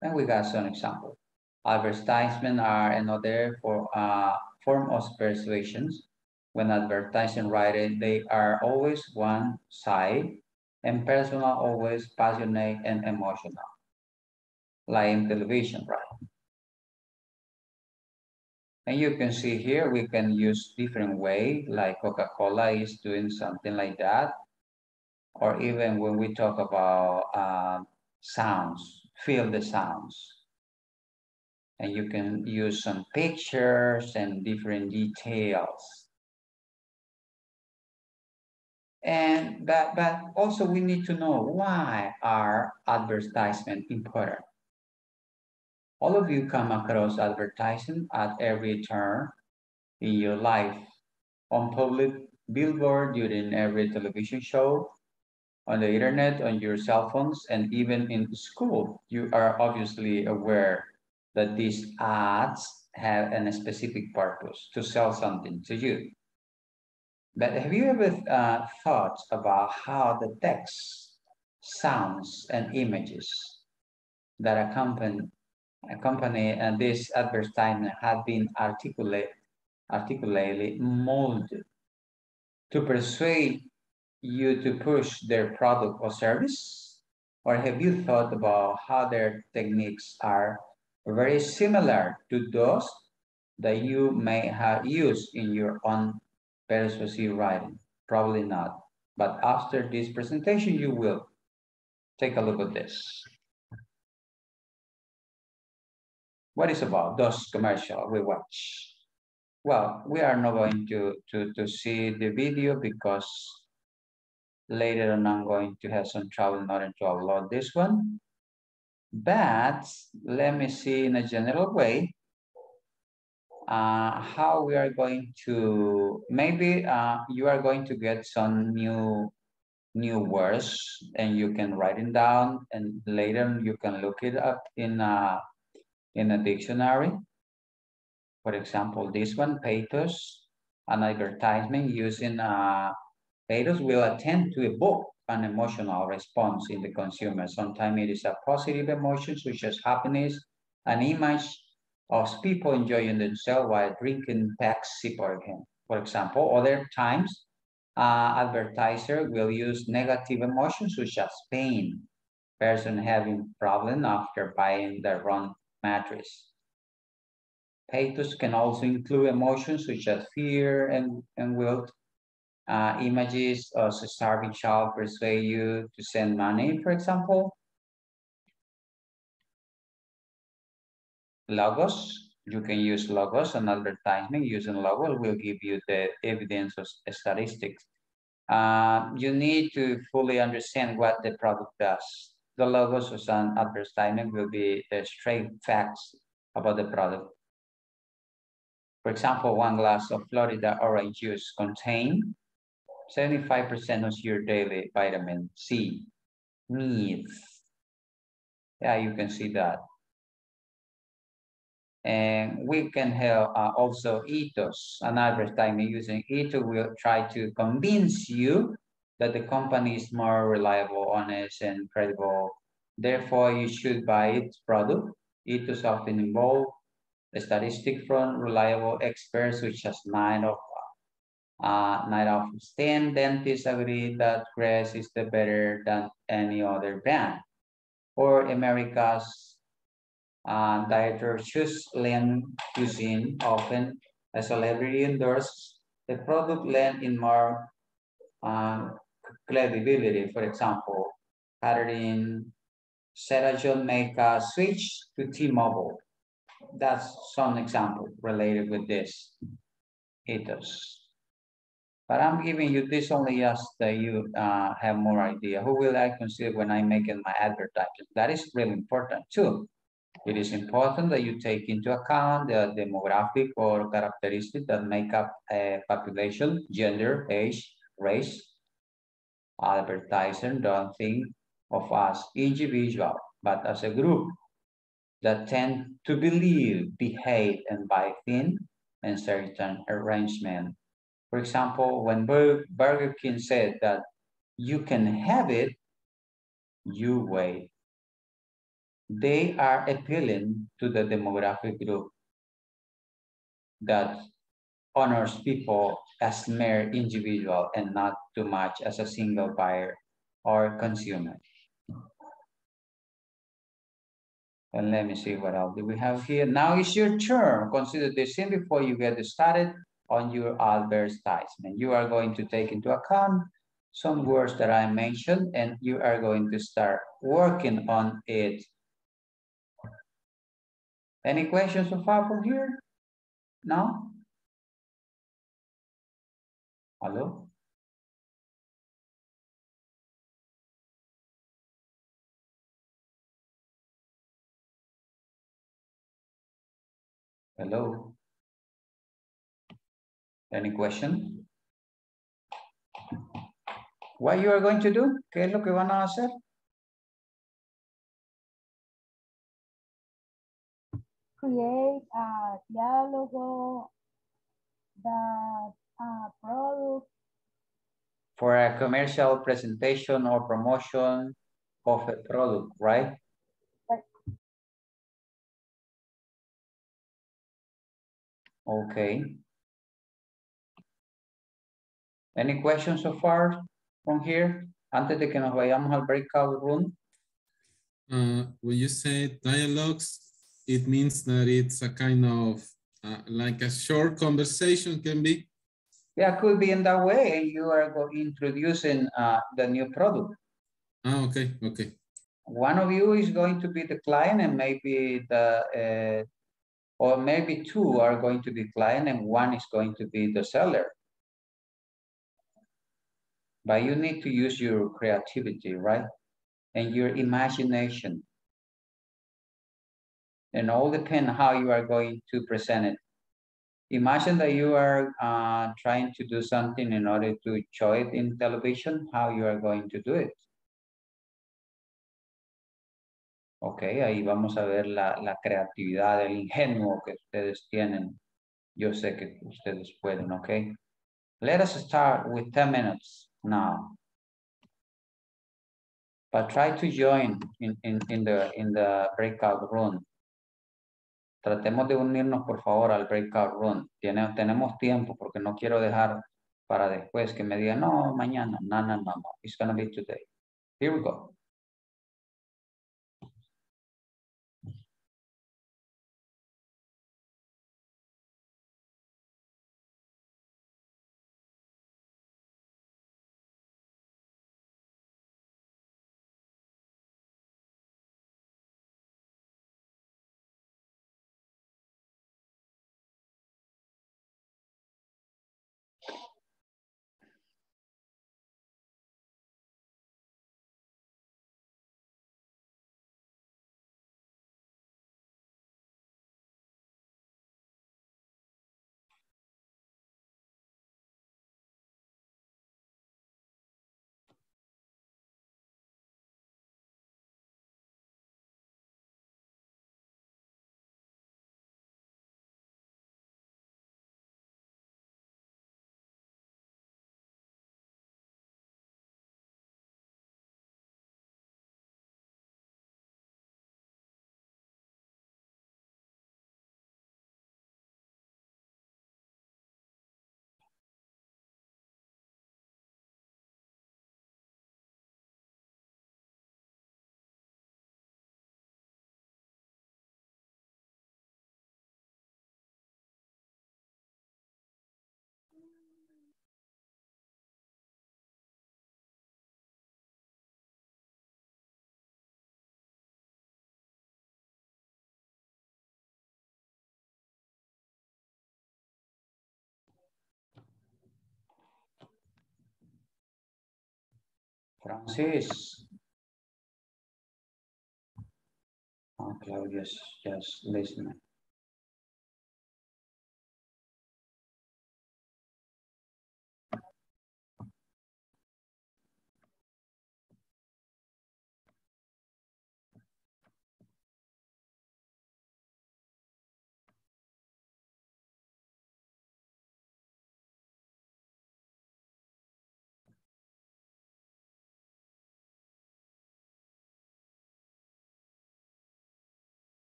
E: And we got some examples. Advertisements are another for, uh, form of persuasions. When advertising written, they are always one side and personal, always passionate and emotional. Like in television, right? And you can see here, we can use different way, like Coca-Cola is doing something like that. Or even when we talk about uh, sounds, feel the sounds and you can use some pictures and different details. And but, but also we need to know why are advertisement important? All of you come across advertising at every turn in your life, on public billboard during every television show, on the internet, on your cell phones, and even in school. You are obviously aware that these ads have a specific purpose to sell something to you. But have you ever uh, thought about how the text, sounds, and images that accompany, accompany uh, this advertisement have been articulated articulately molded to persuade you to push their product or service? Or have you thought about how their techniques are very similar to those that you may have used in your own persuasive writing? Probably not. But after this presentation, you will. Take a look at this. What is about those commercial we watch? Well, we are not going to, to, to see the video because later on I'm going to have some trouble in order to upload this one. But let me see in a general way uh, how we are going to, maybe uh, you are going to get some new new words and you can write it down and later you can look it up in a, in a dictionary. For example, this one, pathos, an advertisement using uh, pathos will attend to evoke an emotional response in the consumer. Sometimes it is a positive emotion such as happiness, an image of people enjoying themselves while drinking Pepsi, for example. Other times, uh, advertiser will use negative emotions such as pain, person having problem after buying the wrong mattress. Pathos can also include emotions such as fear and, and guilt. Uh, images of starving child persuade you to send money, for example. Logos, you can use logos and advertisement using logos will give you the evidence of statistics. Uh, you need to fully understand what the product does. The logos of an advertisement will be the straight facts about the product. For example, one glass of Florida orange juice contain 75% of your daily vitamin C needs. Yeah, you can see that. And we can have uh, also ethos, an advertisement using ethos will try to convince you that the company is more reliable, honest, and credible. Therefore, you should buy its product. Ethos often involve a statistic from reliable experts, which has nine of uh, nine of 10 dentists agree that Crest is the better than any other brand. Or America's uh, director choose Lean Cuisine, often a celebrity endorses the product lend in more uh, credibility. For example, Catherine Zeta-Jones make a switch to T-Mobile. That's some example related with this ethos. But I'm giving you this only just that you uh, have more idea. Who will I consider when I'm making my advertising? That is really important too. It is important that you take into account the demographic or characteristics that make up a population, gender, age, race. Advertiser don't think of us individual, but as a group that tend to believe, behave, and buy things in certain arrangement. For example, when Burger King said that you can have it, you wait they are appealing to the demographic group that honors people as mere individual and not too much as a single buyer or consumer. And let me see what else do we have here. Now it's your turn. Consider this in before you get started on your advertisement. You are going to take into account some words that I mentioned and you are going to start working on it any questions so far from here? No? Hello? Hello? Any question? What you are going to do? ¿Qué es lo que van a hacer?
D: create a dialogue that uh, product
E: for a commercial presentation or promotion of a product, right?
D: right.
E: Okay. Any questions so far from here? Antes de que nos vayamos al breakout room.
H: Uh, when you say dialogues, it means that it's a kind of uh, like a short conversation can be.
E: Yeah, could be in that way. and You are introducing uh, the new product.
H: Ah, okay, okay.
E: One of you is going to be the client and maybe the, uh, or maybe two are going to be client and one is going to be the seller. But you need to use your creativity, right? And your imagination. And all depend how you are going to present it. Imagine that you are uh, trying to do something in order to show it in television, how you are going to do it. Ok, ahí vamos a ver la, la creatividad, el ingenuo que ustedes tienen. Yo sé que ustedes pueden, ok. Let us start with 10 minutes now. But try to join in, in, in, the, in the breakout room. Tratemos de unirnos, por favor, al breakout room. Tiene, tenemos tiempo porque no quiero dejar para después que me digan, no, mañana. No, no, no, no. It's gonna be today. Here we go. Francis. Ah, oh, Claudia's just listening.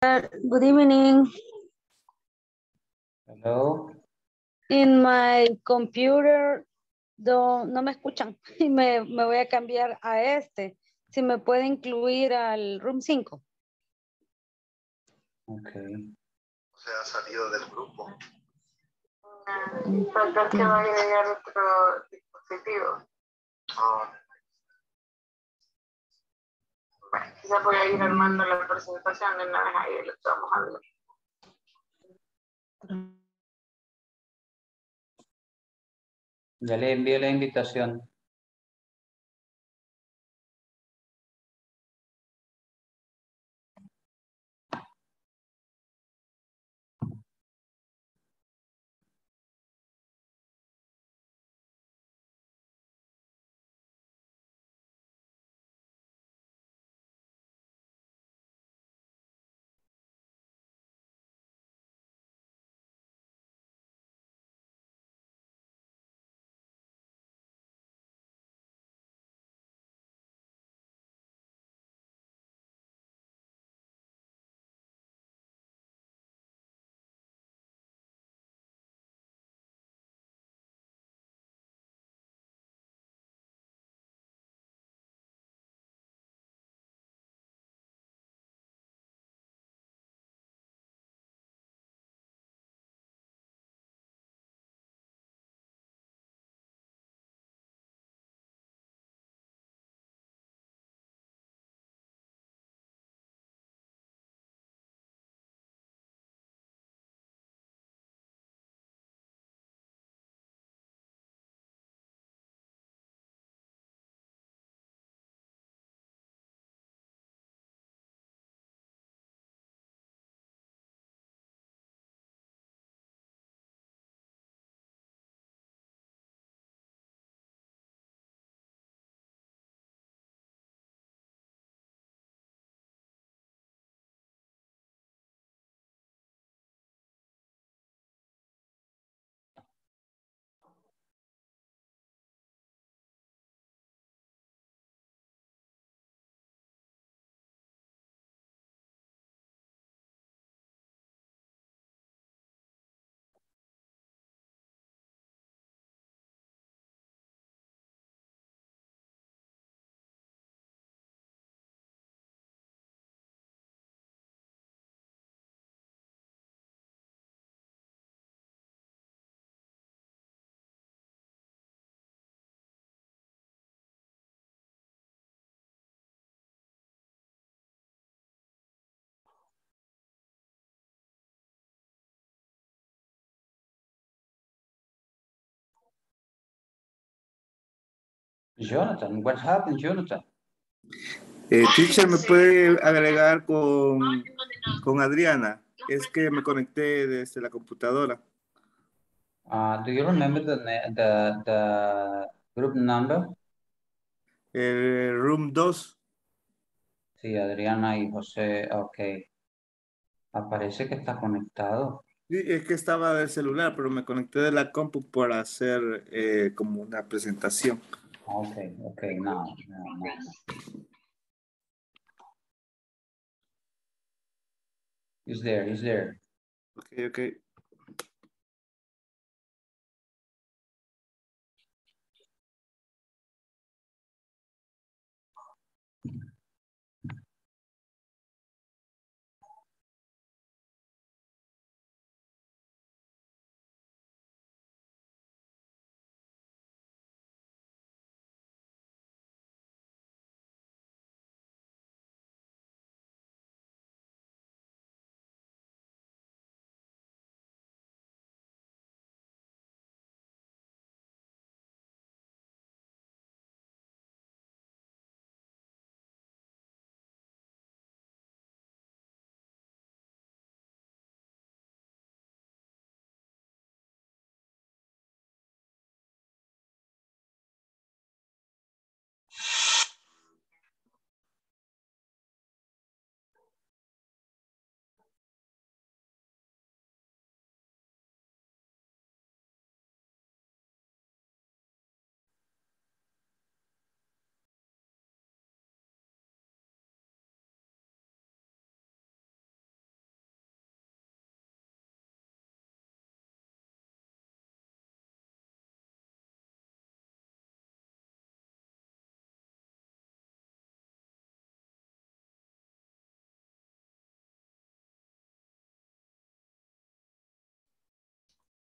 D: Good evening.
E: Hello.
D: In my computer, do- no me escuchan y me, me voy a cambiar a este. Si me puede incluir al room 5.
E: Okay.
I: Se ha salido del grupo.
O: Falta que va a agregar otro dispositivo.
I: Ah,
O: Bueno, quizá voy a ir armando la presentación de una vez ahí lo estamos hablando.
E: Ya le envié la invitación. Jonathan, what happened, Jonathan?
A: Eh, teacher, ¿me puede agregar con, con Adriana? Es que me conecté desde la computadora.
E: Uh, do you remember the, the, the group number?
A: El room 2.
E: Sí, Adriana y José, ok. Aparece que está conectado.
A: Sí, es que estaba del celular, pero me conecté de la compu para hacer eh, como una presentación.
E: Ok, ok, now. no, no. no. He's there, he's there.
A: Ok, ok.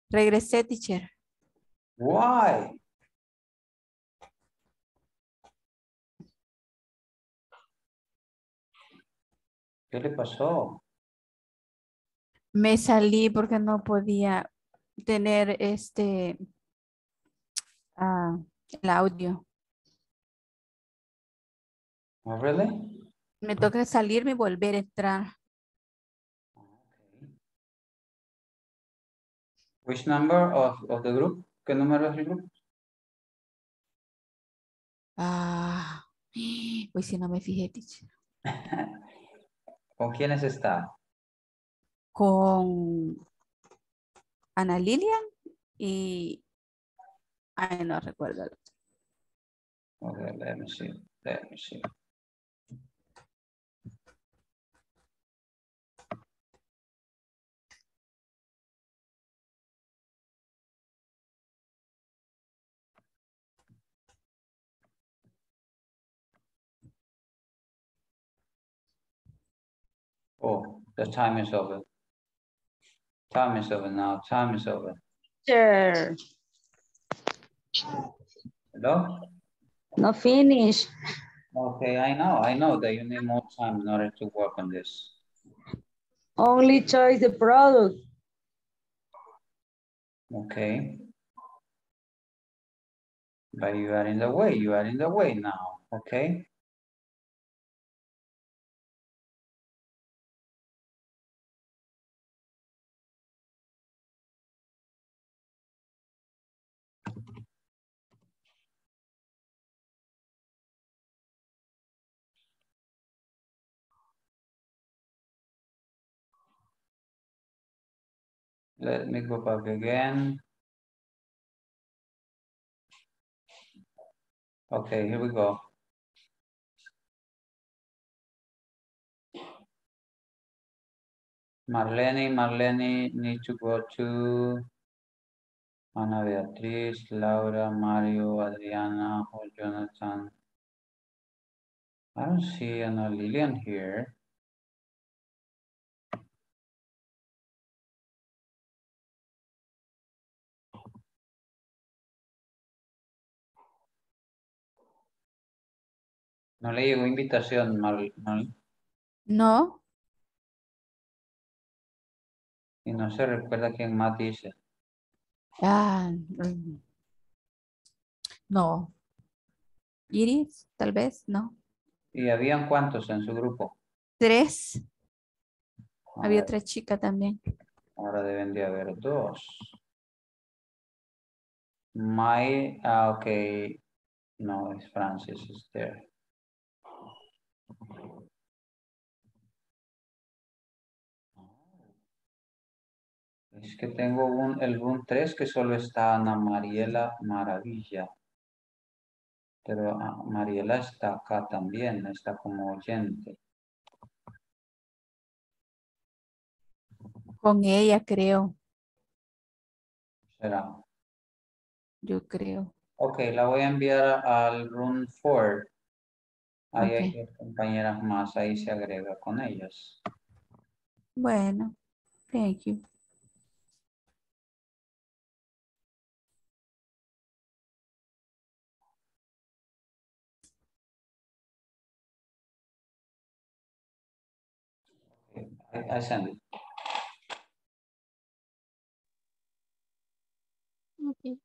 K: Regresé, teacher.
E: Why? ¿Qué le pasó?
K: Me salí porque no podía tener este ah, el audio.
E: Oh, really?
K: Me toca salirme y volver a entrar.
E: Which number of, of the group? ¿Qué número es el grupo?
K: Ah, pues si no me fijé, teacher.
E: ¿Con quiénes está?
K: Con Ana Lilian y... Ay, no recuerdo. el otro.
E: Okay, let me see. Let me see. Oh, the time is over. Time is over now. Time is over.
N: Sure.
E: Hello?
N: no finish.
E: Okay, I know, I know that you need more time in order to work on this.
N: Only choice the product.
E: Okay. But you are in the way, you are in the way now, okay? Let me go back again. Okay, here we go. Marlene, Marlene need to go to Ana Beatriz, Laura, Mario, Adriana, or Jonathan. I don't see Ana Lilian here. No le llegó invitación, Mar-
K: No,
E: y no se recuerda quién más dice.
K: ah, mm, no. Iris, tal vez, no.
E: ¿Y habían cuántos en su grupo?
K: Tres. Había otra chica también.
E: Ahora deben de haber dos. My, ah, ok. No, es Francis, is there. Es que tengo un, el room 3 que solo está Ana Mariela Maravilla. Pero ah, Mariela está acá también, está como oyente.
K: Con ella, creo.
E: Será.
K: Yo creo.
E: Ok, la voy a enviar al room 4. Ahí hay
K: Ok.
E: dos compañeras más, ahí se agrega con ellas.
K: Bueno, thank you.
E: It.
F: Okay.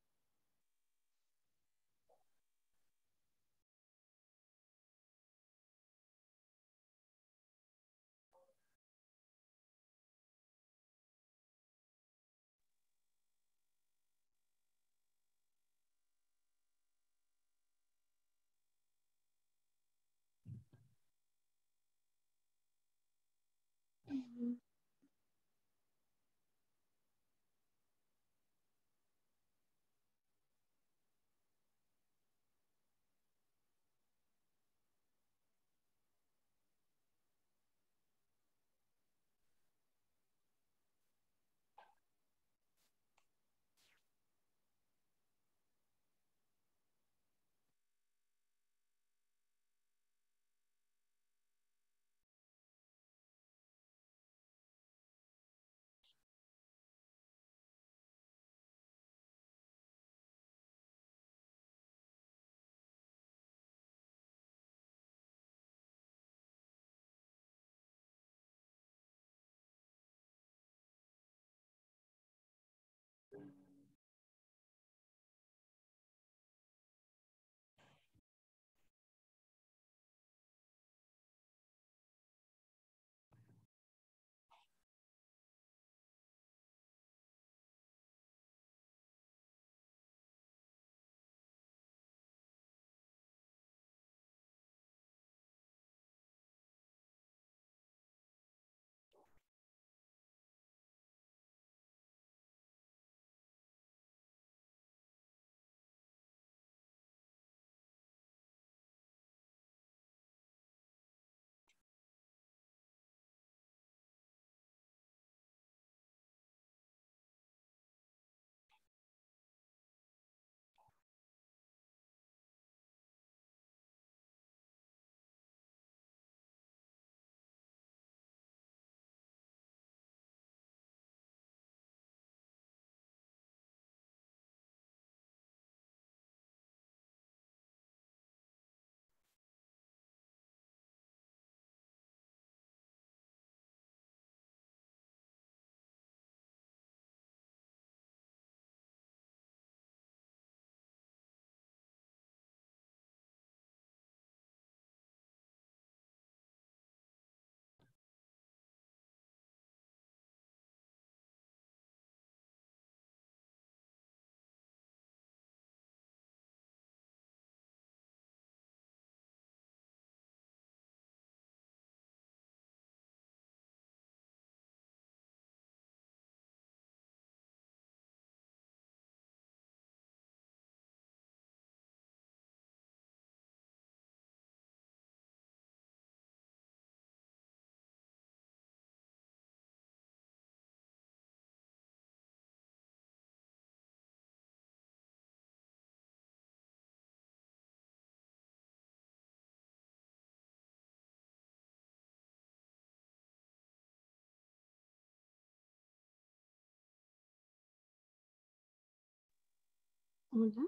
F: Hola.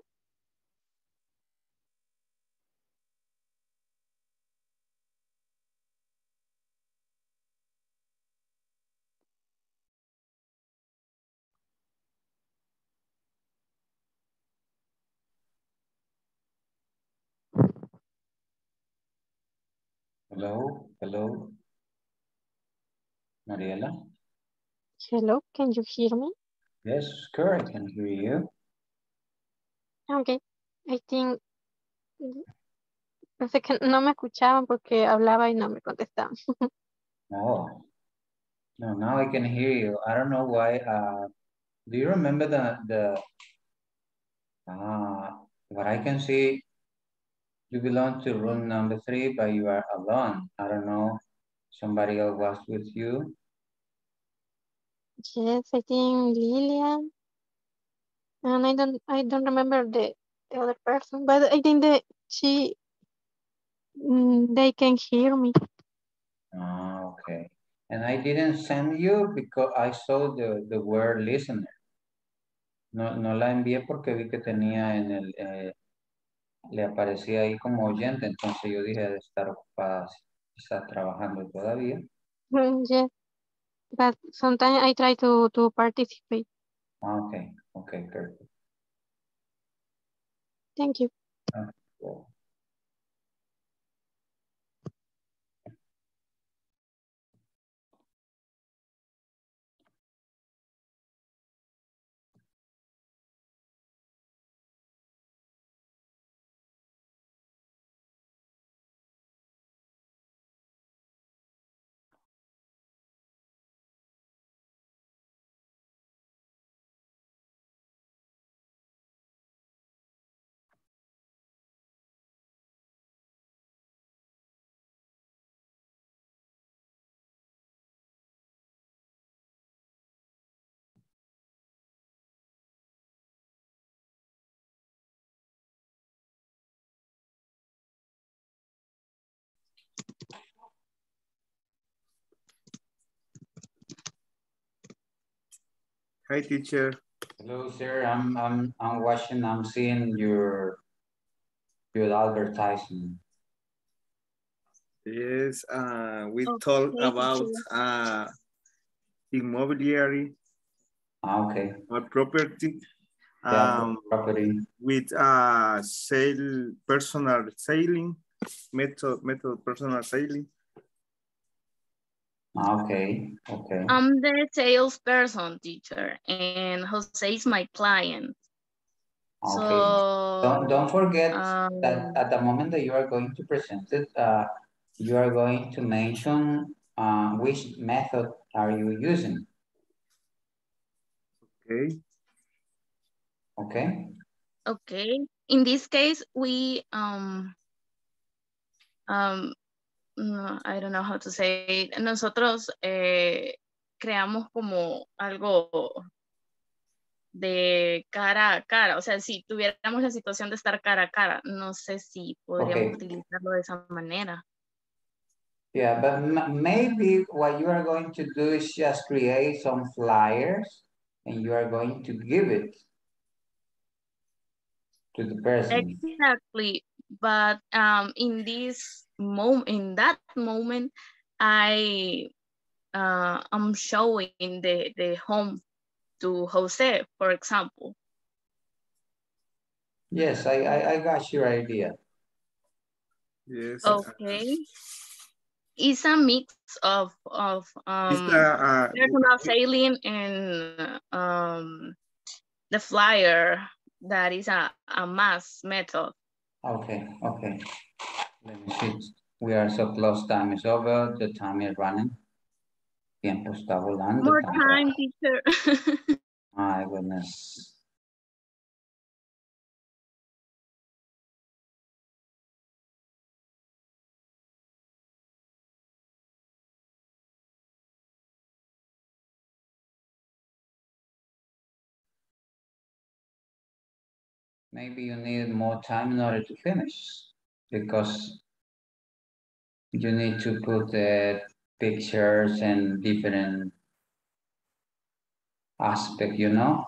E: Hello, hello. Mariela?
F: Hello, can you hear me?
E: Yes, sure, I can hear you.
F: Okay, I think pensé que no me escuchaban porque hablaba y no me contestaban.
E: Oh, no, now I can hear you. I don't know why. Uh, do you remember the, the, uh, what I can see, you belong to room number three, but you are alone. I don't know, somebody else was with you.
F: Yes, I think Lilian. And I don't I don't remember the, the other person, but I think that she mm, they can hear me.
E: Ah, okay. And I didn't send you because I saw the, the word listener. No, no la envié porque vi que tenía en el, eh, le aparecía ahí como oyente, entonces yo dije de estar ocupada, está trabajando todavía.
F: Mm, Yes, but sometimes I try to to participate.
E: Ah, okay, okay, perfect.
F: Thank you.
E: Ah, well.
A: Hi, teacher.
E: Hello, sir. I'm I'm I'm watching. I'm seeing your your advertisement.
A: Yes, uh, we
F: Okay,
A: talk about
F: teacher.
A: uh, immobiliary
E: Ah, okay.
A: or property
E: Yeah,
A: um,
E: property.
A: with uh, sale, personal selling, method, method personal selling.
E: Ah, okay, okay.
P: I'm the salesperson teacher and Jose is my client.
E: Okay.
P: So
E: Don't don't forget
P: um,
E: that at the moment that you are going to present it, uh, you are going to mention uh, which method are you using.
A: Okay.
E: Okay.
P: okay. In this case, we um um no, I don't know how to say. it. Nosotros eh, creamos como algo de cara a cara. O sea, si tuviéramos la situación de estar cara a cara, no sé si podríamos
E: Okay.
P: utilizarlo de esa manera.
E: Yeah, but maybe what you are going to do is just create some flyers and you are going to give it to the person.
P: Exactly. But um, in this moment, in that moment, I uh, am showing the, the home to Jose, for example.
E: Yes, I, I, I got your idea.
A: Yes.
P: Okay. It's a mix of of um
A: uh,
P: personal selling and um the flyer that is a, a mass method.
E: Okay, okay. Let me see. We are so close, time is over, the time is running. Tiempo está volando.
P: More
E: tan
P: time, teacher.
E: My goodness. Maybe you need more time in order to finish because you need to put the pictures and different aspect, you know?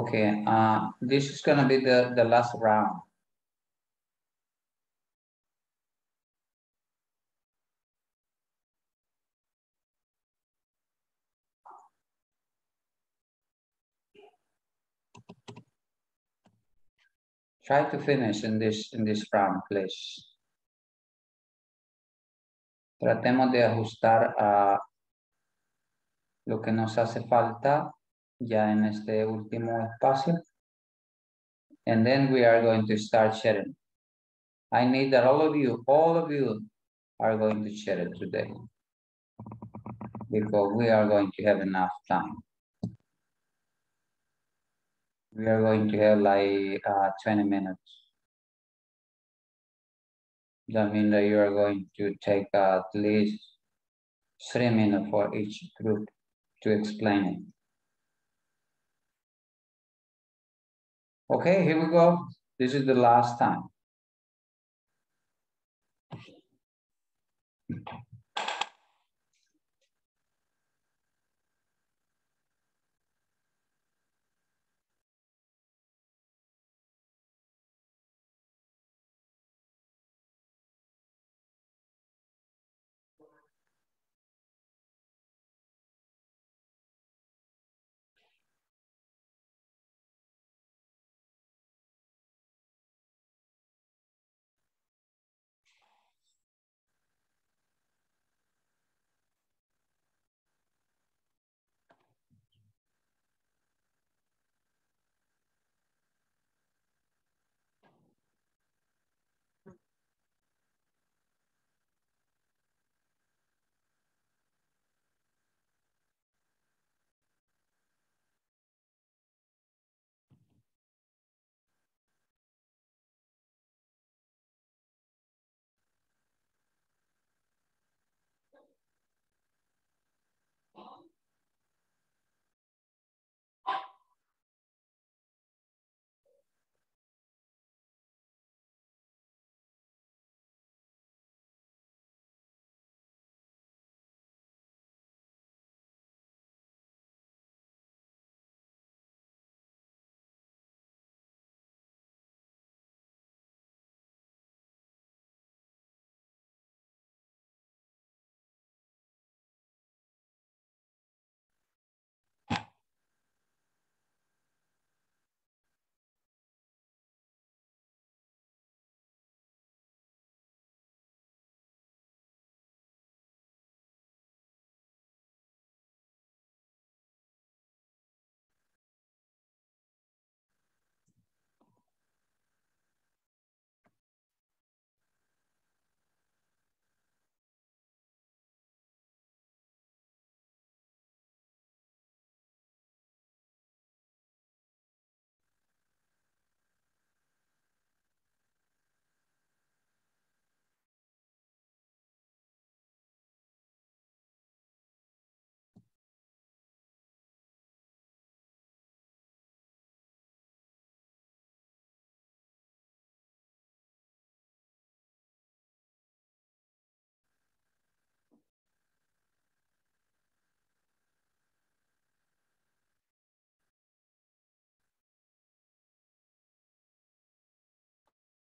E: Okay, uh, this is gonna be the, the last round. Try to finish in this, in this round, please. Tratemos de ajustar a lo que nos hace falta ya en este último espacio. And then we are going to start sharing. I need that all of you, all of you are going to share it today. Because we are going to have enough time. We are going to have like uh, 20 minutes. That means that you are going to take at least three minutes for each group to explain it. Okay, here we go. This is the last time.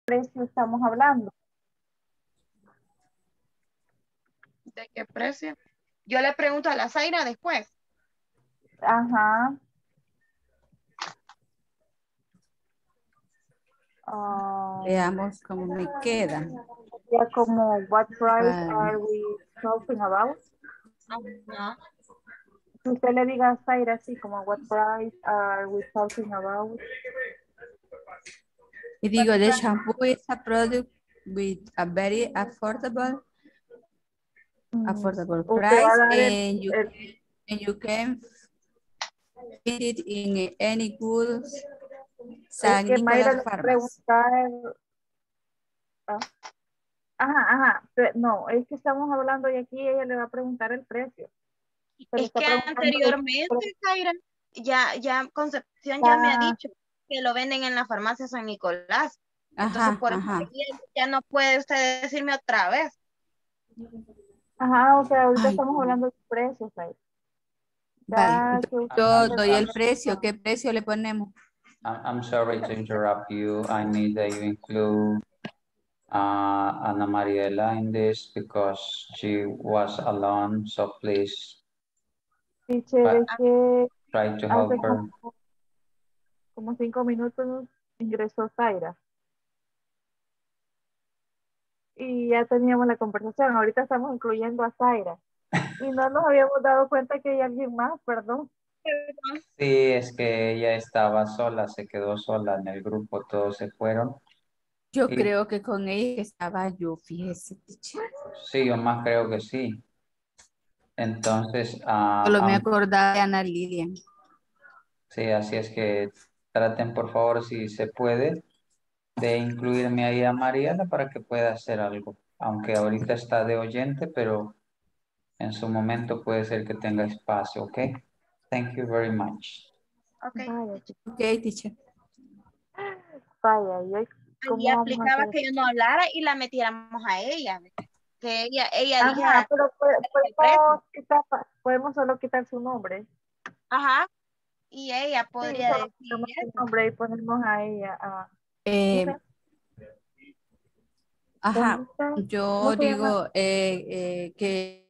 B: Precio estamos hablando?
Q: ¿De qué precio? Yo le pregunto a la Zaira después.
B: Ajá. Ah,
K: Veamos cómo me queda.
B: ya como, what price
K: Vale.
B: are we talking about?
Q: Ajá.
B: Si usted le diga a Zaira así como, what price are we talking about?
K: Y digo, the shampoo is a product with a very affordable, affordable
B: Usted va a
K: price and you, and you can find it in any good San
B: es que Mayra preguntar. Ah, Ajá, ajá. No, es que estamos hablando y aquí ella le va a preguntar el precio. Le
Q: Es que anteriormente. Zaira, ya, ya Concepción ya me ha
B: Ah.
Q: dicho que lo venden en la farmacia San Nicolás. Entonces,
K: Ajá,
Q: por
K: ajá.
Q: ya- ya no puede usted decirme otra vez.
B: Ajá, o sea, ahorita
K: Ay,
B: estamos hablando de precios.
K: Vale.
B: Usted
K: Yo doy el precio. ¿Qué precio le ponemos?
E: I'm, sorry to interrupt you. I need that you include uh, Ana Mariela in this because she was alone. So please
B: Teacher,
E: try to help her.
B: Como, cinco minutos ingresó Zaira. Y ya teníamos la conversación. Ahorita estamos incluyendo a Zaira. Y no nos habíamos dado cuenta que hay alguien más, perdón.
E: Sí, es que ella estaba sola, se quedó sola en el grupo, todos se fueron.
K: Yo
E: Y-
K: creo que con ella estaba yo, fíjese.
E: Sí, yo más creo que sí. Entonces, ah,
K: Solo me acordaba de Ana Lilian.
E: sí, así es que traten por favor, si se puede, de incluirme ahí a Mariela para que pueda hacer algo. Aunque ahorita está de oyente, pero en su momento puede ser que tenga espacio, ¿ok? Thank you very much.
B: Vaya,
K: Ok, teacher.
B: vaya, ¿y hoy cómo
Q: Y aplicaba que yo no hablara y la metiéramos a ella. Que ella, ella
B: Ajá,
Q: dijera,
B: pero po-
Q: preso.
B: podemos, quitar, podemos solo quitar su nombre.
Q: ajá, y ella
B: Sí,
Q: podría
B: solo
Q: decir
B: quitamos su
Q: eso.
B: nombre y ponemos a ella. A,
K: Eh,
B: ¿no sé?
K: ajá,
B: ¿Dónde está?
K: yo
B: ¿Cómo se llama?
K: digo eh, eh, que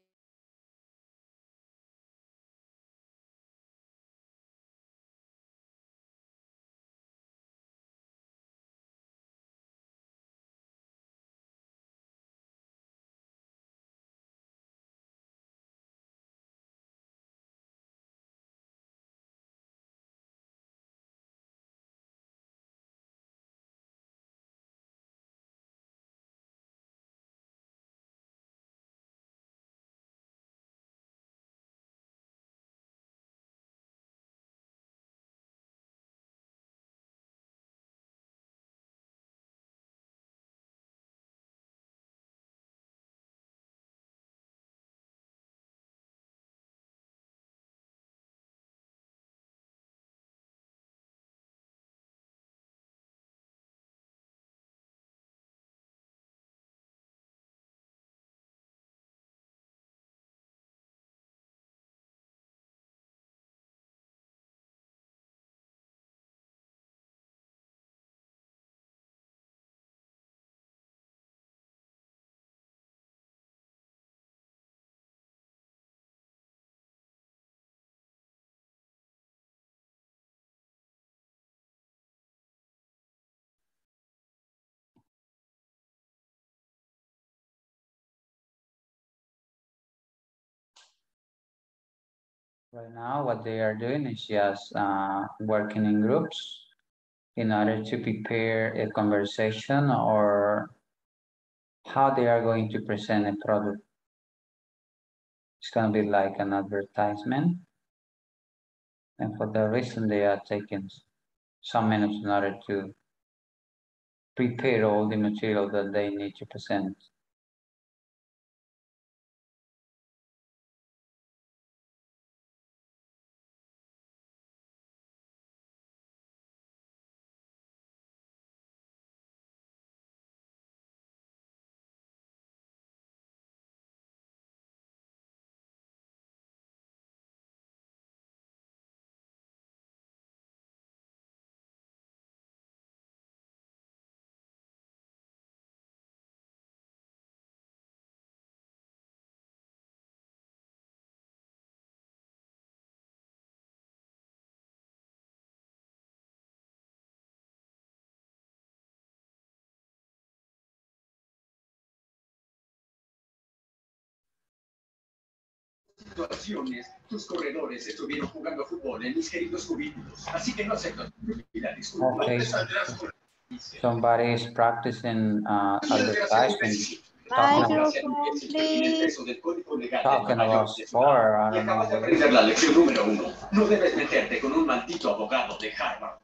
E: Right now, what they are doing is just uh, working in groups in order to prepare a conversation or how they are going to present a product. It's gonna be like an advertisement. And for that reason, they are taking some minutes in order to prepare all the material that they need to present.
R: Situaciones, tus corredores estuvieron jugando fútbol en mis queridos cubitos, así que no acepto la disculpa.
E: Okay. Somebody is practicing uh, advertisement. Talking about, talking sport. I don't know.
R: Aprender la lección número uno. No debes meterte con un maldito abogado de Harvard.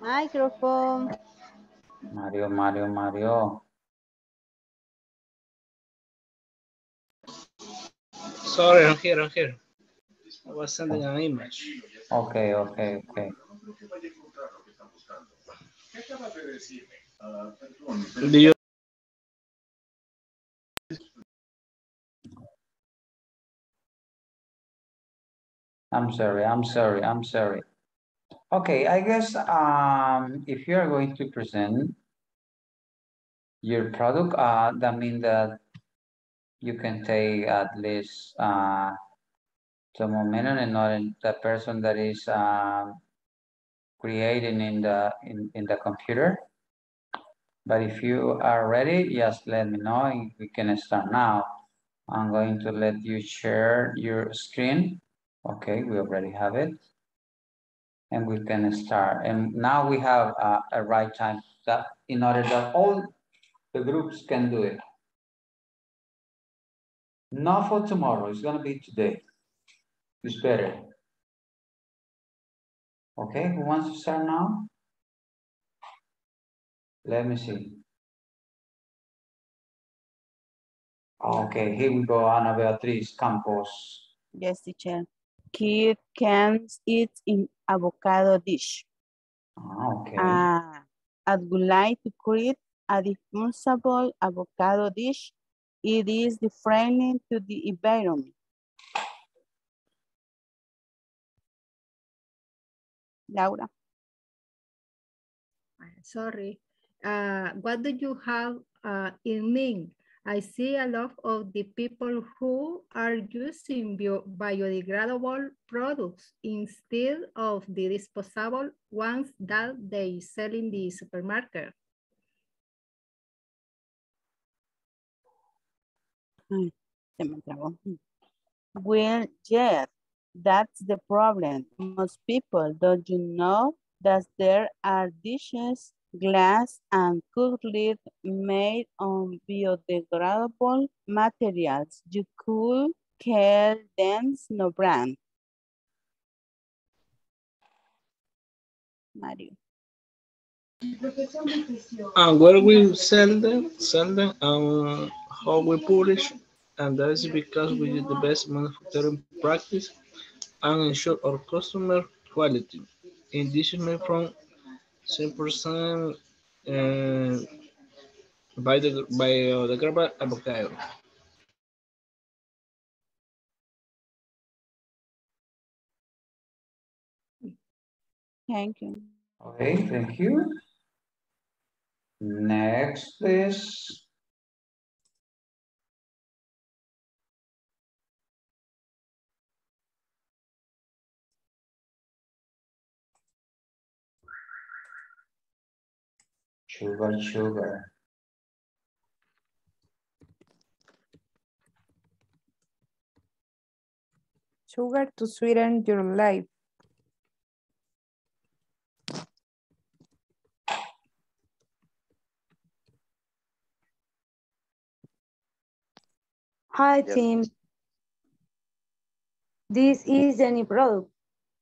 Q: Microphone.
E: Mario, Mario, Mario.
S: Sorry, I'm here, I'm here. I was sending an image.
E: Okay, okay, okay.
R: ¿Qué acabas de decirme? Perdón,
S: Do you
E: I'm sorry, I'm sorry, I'm sorry. Okay, I guess um, if you are going to present your product, uh, that means that you can take at least uh, some minute and not in the person that is um, creating in the in, in the computer. But if you are ready, just let me know and we can start now. I'm going to let you share your screen. Okay, we already have it. And we can start. And now we have uh, a right time that in order that all the groups can do it. Not for tomorrow, it's gonna be today. It's better. Okay, who wants to start now? Let me see. Okay, here we go, Ana Beatriz Campos.
T: Yes, teacher. Kid can eat in avocado dish.
E: Ah, okay.
T: Uh, I would like to create a diffusible avocado dish. It is different to the environment. Laura.
U: Sorry. Uh, what do you have uh, in mind? I see a lot of the people who are using bio biodegradable products instead of the disposable ones that they sell in the supermarket.
T: Ay, se me trabó. Well, yes, that's the problem. Most people, don't you know that there are dishes, glass, and cutlery made on biodegradable materials. You could call them no brand. Mario.
S: And where we sell them, sell them, and how we publish, and that is because we use the best manufacturing practice and ensure our customer quality. In this is made from 100% uh, by the biodegradable avocado.
T: Thank you.
E: Okay, thank you. Next, please. Sugar, sugar.
J: Sugar to sweeten your life.
N: Hi, team. This is a new product.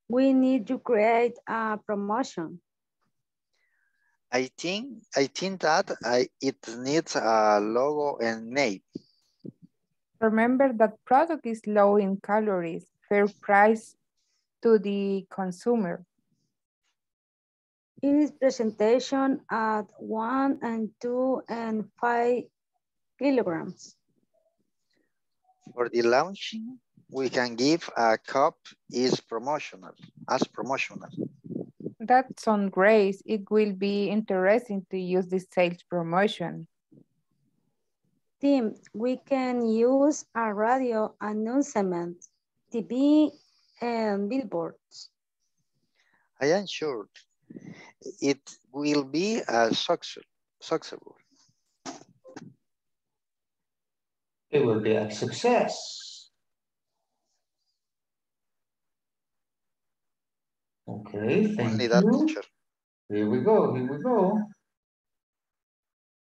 N: We need to create a promotion.
I: I think I think that I, it needs a logo and name.
J: Remember that product is low in calories, fair price to the consumer.
N: In It is presentation at one and two and five kilograms.
I: For the launching, we can give a cup is promotional, as promotional.
J: That sounds great. It will be interesting to use this sales promotion.
N: Team, we can use a radio announcement, TV, and um, billboards.
I: I am sure it will be a success. successful.
E: It will be a success. Okay, thank
I: Only that
E: you.
I: teacher.
E: Here we go, here we go.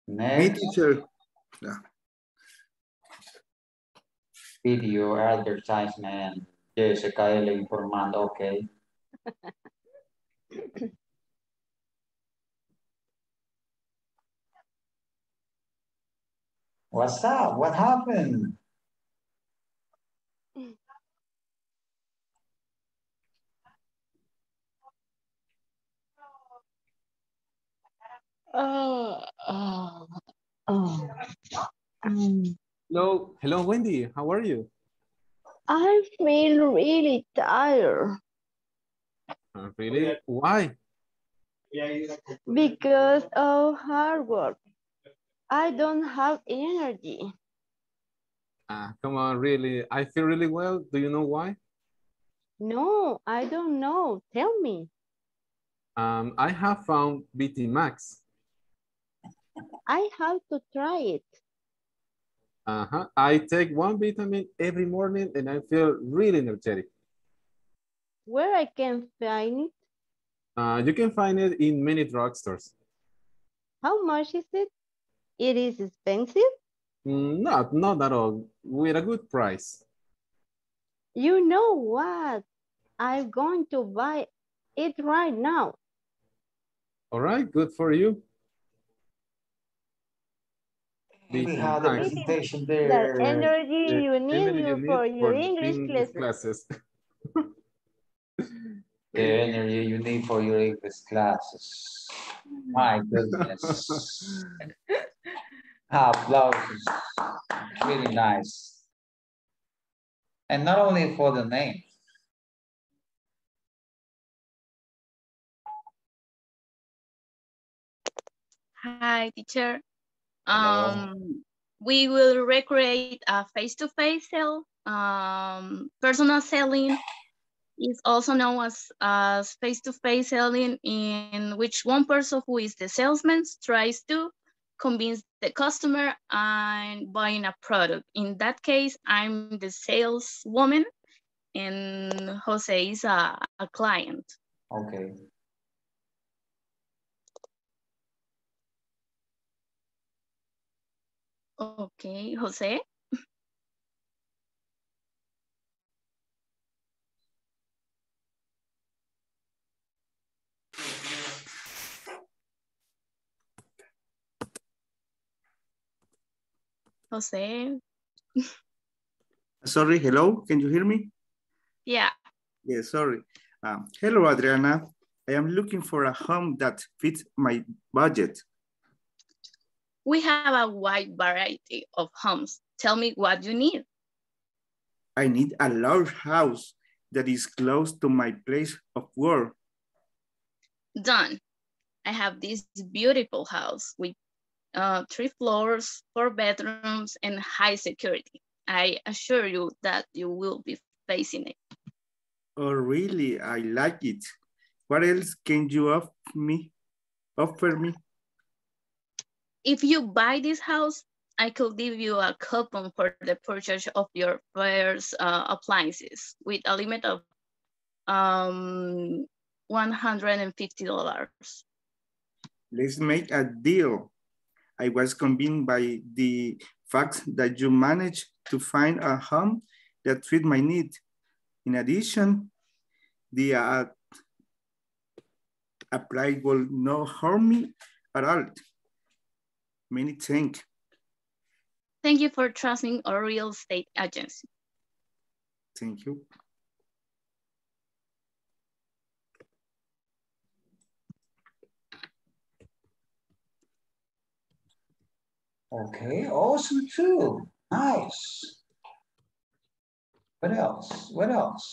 A: Me,
E: Next,
A: teacher. Yeah.
E: video advertisement. JSKL informando, okay. What's up? What happened?
J: Oh, oh, oh. Um,
V: Hello, hello, Wendy. How are you?
N: I feel really tired
H: Uh, really? Why?
N: because of hard work. I don't have energy.
H: Ah, come on, really? I feel really well. Do you know why?
N: No, I don't know. Tell me.
H: Um, I have found BT Max.
N: I have to try it.
H: Uh-huh. I take one vitamin every morning and I feel really energetic.
N: Where I can find it?
H: Uh, you can find it in many drugstores.
N: How much is it? It is expensive?
H: Mm, Not, not at all. With a good price.
N: You know what? I'm going to buy it right now.
H: All right, good for you.
E: We
H: BT
E: have the
H: Max.
E: presentation
N: The
E: there.
N: energy
H: The
N: you need
H: energy you
N: for your English
H: English
N: classes.
H: classes.
E: The energy you need for your English classes. My mm. goodness. Applause. Really nice. And not only for the name.
P: Hi, teacher. Um, we will recreate a face-to-face sale. Um, personal selling is also known as, as face-to-face selling in which one person who is the salesman tries to convince the customer and buying a product. In that case, I'm the saleswoman and Jose is a, a client.
E: Okay.
P: Okay, Jose. Jose,
A: Sorry, hello, can you hear me?
P: yeah.
A: Yes, sorry. Um, hello, Adriana. I am looking for a home that fits my budget.
P: We have a wide variety of homes. Tell me what you need.
A: I need a large house that is close to my place of work.
P: Done. I have this beautiful house with uh, three floors, four bedrooms, and high security. I assure you that you will be facing it.
A: Oh, really? I like it. What else can you offer me? Offer me?
P: If you buy this house, I could give you a coupon for the purchase of your first uh, appliances with a limit of um, $150.
A: Let's make a deal. I was convinced by the fact that you managed to find a home that fit my need. In addition, the uh, apply will not harm me at all. Many thanks.
P: Thank you for trusting our real estate agency.
A: Thank you.
E: Okay, awesome too. Nice. What else? What else?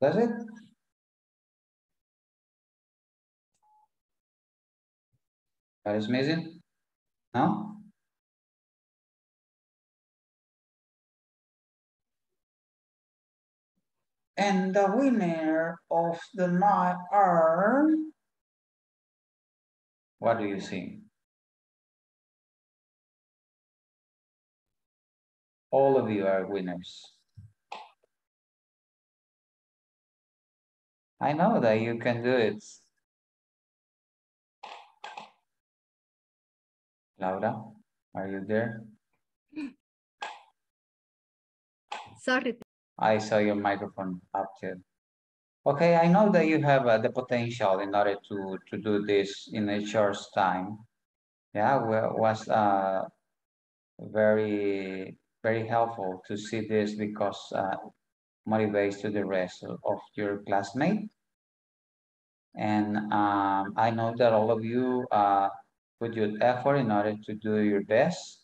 E: That's it? What is missing? No? And the winner of the night are... What do you think? All of you are winners. I know that you can do it. Laura, are you there?
U: Sorry.
E: I saw your microphone up there. Okay, I know that you have uh, the potential in order to, to do this in a short time. Yeah, well, was uh, very, very helpful to see this because uh, motivates to the rest of, your classmate. And um, I know that all of you uh, put your effort in order to do your best.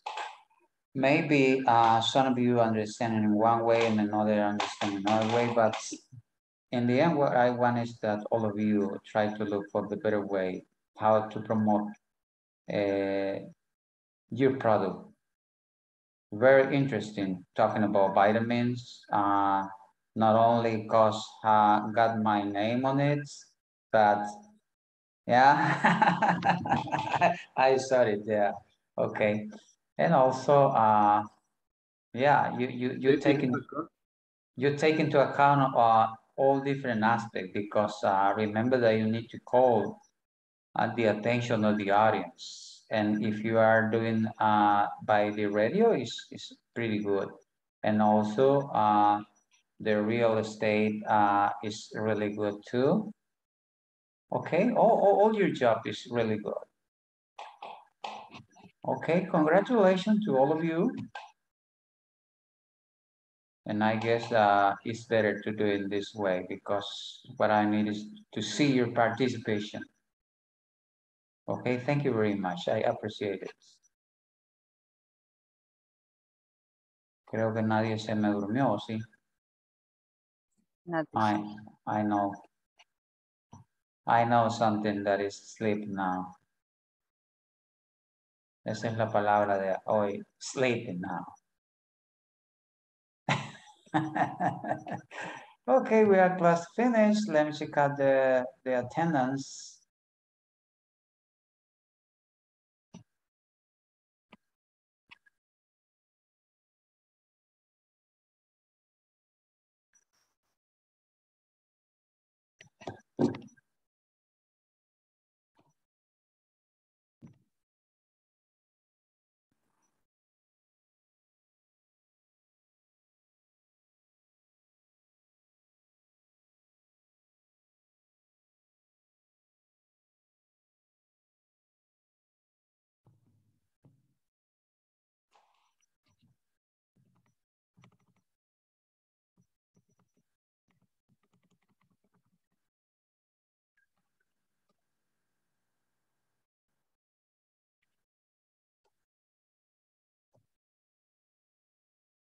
E: maybe uh, some of you understand in one way and another understand another way, but in the end, what I want is that all of you try to look for the better way, how to promote uh, your product. Very interesting, talking about vitamins, uh, not only because uh, got my name on it, but yeah, I saw it, yeah, okay. And also, uh, yeah, you, you, you take in, you take into account uh, all different aspects because uh, remember that you need to call uh, the attention of the audience. And if you are doing uh, by the radio, is is pretty good. And also, uh, the real estate uh, is really good too. Okay, all, all, all your job is really good. Okay, congratulations to all of you. And I guess uh, it's better to do it this way because what I need is to see your participation. Okay, thank you very much. I appreciate it. Creo que nadie se me durmió, ¿sí? I, I know. I know something that is sleep now. Esa es la palabra de hoy, sleeping now. okay, we are class finished. Let me check out the, the attendance.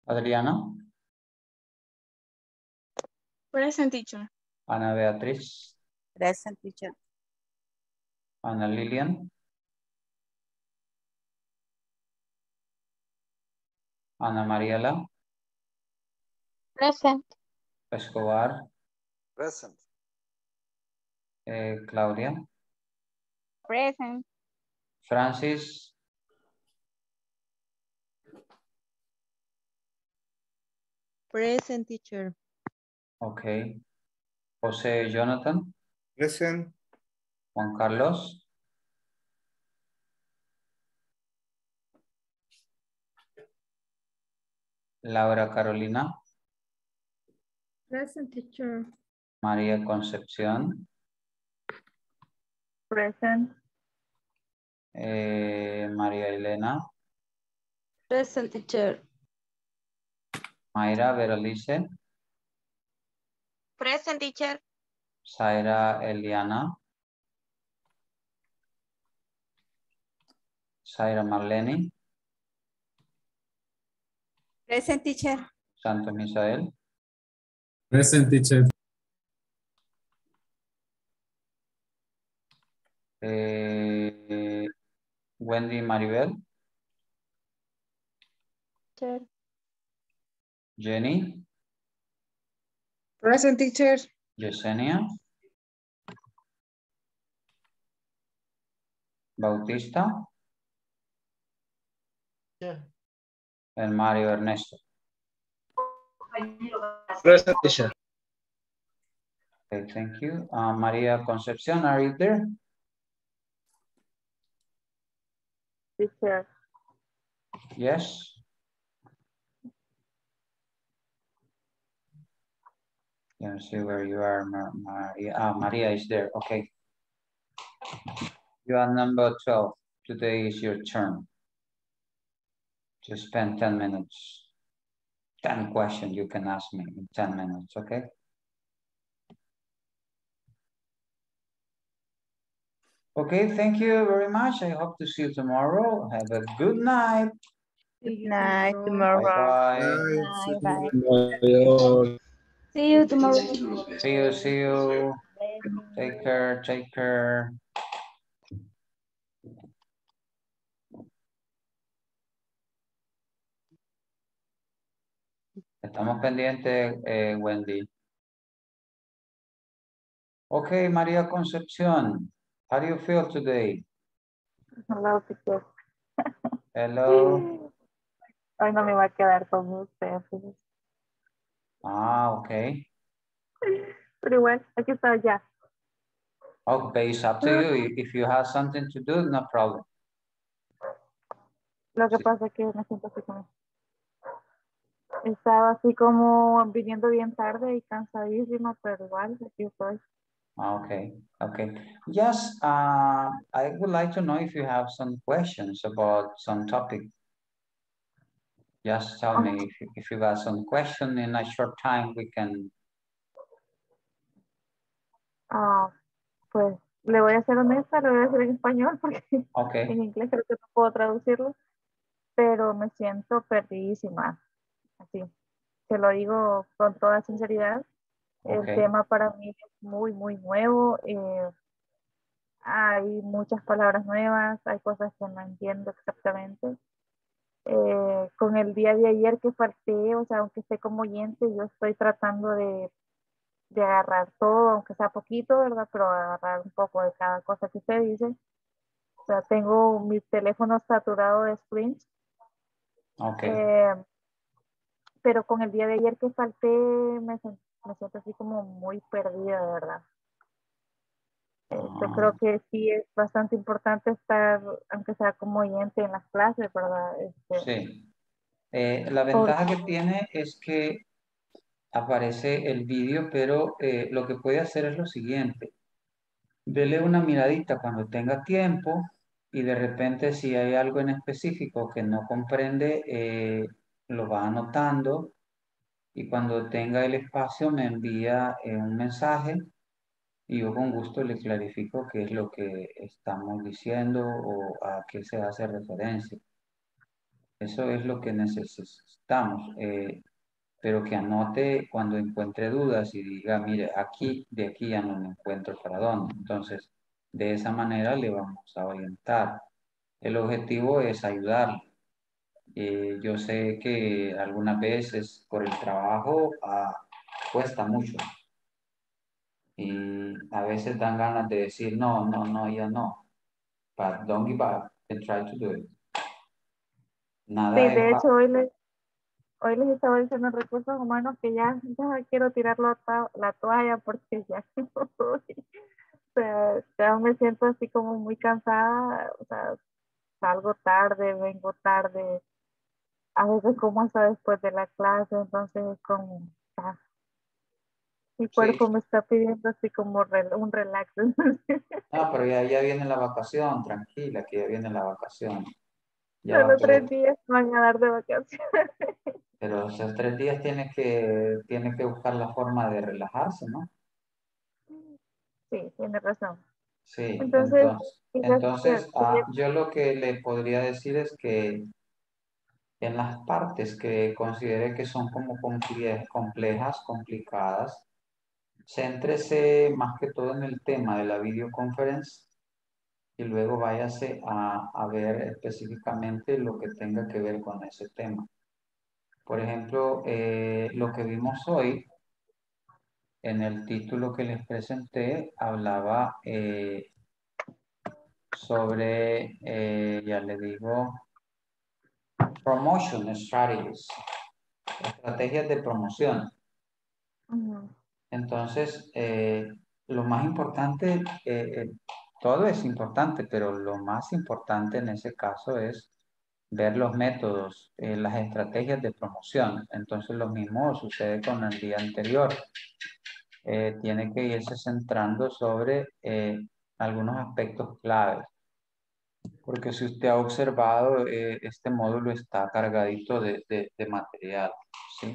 E: Adriana,
P: Present teacher.
E: Ana Beatriz,
K: Present teacher.
E: Ana Lilian, Ana Mariela,
F: Present.
E: Escobar,
I: Present.
E: eh, Claudia,
F: Present.
E: Francis,
C: Present teacher.
E: okay. José Jonathan,
A: Present.
E: Juan Carlos, Laura Carolina,
U: Present teacher.
E: María Concepción,
B: Present.
E: eh, María Elena,
N: Present teacher.
E: Mayra Beralice,
Q: Present teacher.
E: Zaira Eliana, Zaira Marlene,
Q: Present teacher.
E: Santo Misael,
H: Present teacher.
E: eh, Wendy Maribel,
F: Teacher.
E: Jenny,
J: Present teacher.
E: Yesenia, Bautista, Yeah. and Mario Ernesto.
S: Present teacher.
E: Okay, thank you. Uh, Maria Concepcion, are you there?
B: Teacher.
E: Yes. Let me see where you are, Mar Maria. Ah, Maria is there. Okay. You are number 12. Today is your turn. To spend 10 minutes. 10 questions you can ask me in 10 minutes, okay? Okay, thank you very much. I hope to see you tomorrow. Have a good night.
C: Good night tomorrow.
E: Bye
C: tomorrow.
E: bye.
C: Bye bye.
N: See you tomorrow.
E: See you, see you. Take care, take care. Estamos pendientes, eh, Wendy. Okay, María Concepción. How do you feel today?
B: Hello, teacher.
E: Hello.
B: Hoy no me va a quedar con usted.
E: Ah, okay.
B: Pero igual, aquí estoy ya.
E: Okay, it's up to you. If you have something to do, no problem.
B: Lo que pasa es que me siento así como... Estaba así como viniendo bien tarde y cansadísima, pero igual aquí estoy.
E: Ah, Okay, okay. Yes, uh, I would like to know if you have some questions about some topic. Just tell me if, you- if you got some question in a short time, we can,
B: Ah, pues le voy a ser honesta, le voy a decir en español porque
E: okay,
B: en inglés creo que no puedo traducirlo, pero me siento perdidísima. Así, te lo digo con toda sinceridad. El
E: Ok.
B: tema para mí es muy, muy nuevo. eh, hay muchas palabras nuevas, hay cosas que no entiendo exactamente. Eh, con el día de ayer que falté, o sea, aunque esté como oyente, yo estoy tratando de, de agarrar todo, aunque sea poquito, ¿verdad? Pero agarrar un poco de cada cosa que se dice. O sea, tengo mi teléfono saturado de screens.
E: okay,
B: Eh, pero con el día de ayer que falté, me, me siento así como muy perdida, de verdad. Yo
E: Ah.
B: creo que sí es bastante importante estar, aunque sea como oyente en las clases, ¿verdad? Este,
E: sí. Eh, la ventaja que tiene es que aparece el vídeo, pero eh, lo que puede hacer es lo siguiente. Dele una miradita cuando tenga tiempo y de repente si hay algo en específico que no comprende, eh, lo va anotando y cuando tenga el espacio me envía eh, un mensaje y yo con gusto le clarifico qué es lo que estamos diciendo o a qué se hace referencia. Eso es lo que necesitamos, eh, pero que anote cuando encuentre dudas y diga, mire, aquí, de aquí ya no me encuentro para dónde. Entonces, de esa manera le vamos a orientar. El objetivo es ayudarle. Eh, yo sé que algunas veces por el trabajo ah, cuesta mucho y a veces dan ganas de decir, no, no, no, ya no. But don't give up and try to do it. Nada
B: Sí, de hecho, hoy les, hoy les estaba diciendo en recursos humanos que ya, ya quiero tirar la, la toalla porque ya no. O sea, me siento así como muy cansada, o sea, salgo tarde, vengo tarde, a veces como hasta después de la clase, entonces es como, mi cuerpo me está pidiendo así como un relax.
E: No, pero ya, ya viene la vacación, tranquila, que ya viene la vacación. Ya
B: Solo
E: poder-
B: tres días van a dar de vacaciones.
E: pero esos tres días tiene que, tiene que buscar la forma de relajarse, ¿no?
B: Sí, tiene razón.
E: Sí,
B: Entonces,
E: entonces, ah, yo lo que le podría decir es que en las partes que considere que son como comple- complejas, complicadas, céntrese más que todo en el tema de la videoconferencia y luego váyase a, a ver específicamente lo que tenga que ver con ese tema. Por ejemplo, eh, lo que vimos hoy en el título que les presenté hablaba eh, sobre, eh, ya le digo, promotion strategies, estrategias de promoción. Entonces, eh, lo más importante, eh, eh, todo es importante, pero lo más importante en ese caso es ver los métodos, eh, las estrategias de promoción. Entonces, lo mismo sucede con el día anterior. Eh, tiene que irse centrando sobre eh, algunos aspectos claves. Porque si usted ha observado, eh, este módulo está cargadito de, de- de material, ¿sí?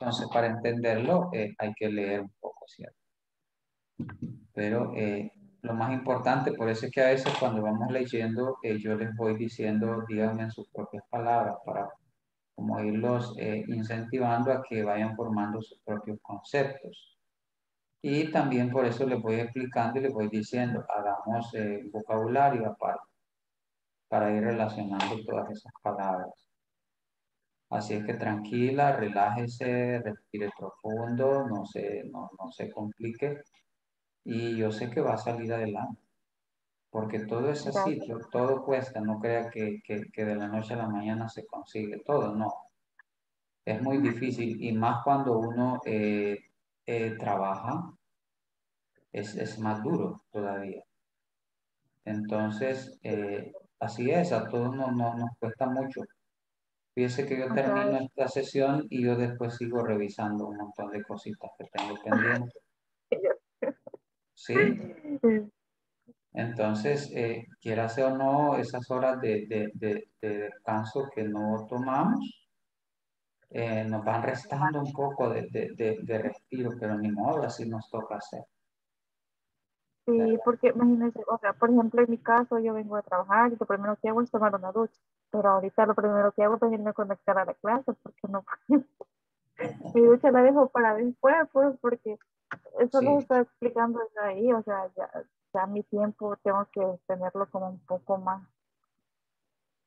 E: Entonces, para entenderlo, eh, hay que leer un poco, ¿cierto? Pero eh, lo más importante, por eso es que a veces cuando vamos leyendo, eh, yo les voy diciendo, díganme en sus propias palabras, para como irlos eh, incentivando a que vayan formando sus propios conceptos. Y también por eso les voy explicando y les voy diciendo, hagamos eh, vocabulario aparte, para ir relacionando todas esas palabras. Así es que tranquila, relájese, respire profundo, no se, no, no se complique. Y yo sé que va a salir adelante. Porque todo es así, to- todo cuesta, no crea que, que, que de la noche a la mañana se consigue todo, no. Es muy difícil y más cuando uno eh, eh, trabaja, es, es más duro todavía. Entonces, eh, así es, a todos nos, nos, nos cuesta mucho. Fíjese que yo termino esta sesión y yo después sigo revisando un montón de cositas que tengo pendientes. ¿Sí? Entonces, eh, quieras o no, esas horas de, de, de, de descanso que no tomamos, eh, nos van restando un poco de, de, de, de respiro, pero ni modo, así nos toca hacer.
B: Sí, porque imagínense, o sea, por ejemplo, en mi caso, yo vengo a trabajar y lo primero que hago es tomar una ducha, pero ahorita lo primero que hago es venirme a conectar a la clase, porque no mi ducha la dejo para después, pues, porque eso
E: Sí.
B: lo está explicando desde ahí, o sea, ya, ya mi tiempo tengo que tenerlo como un poco más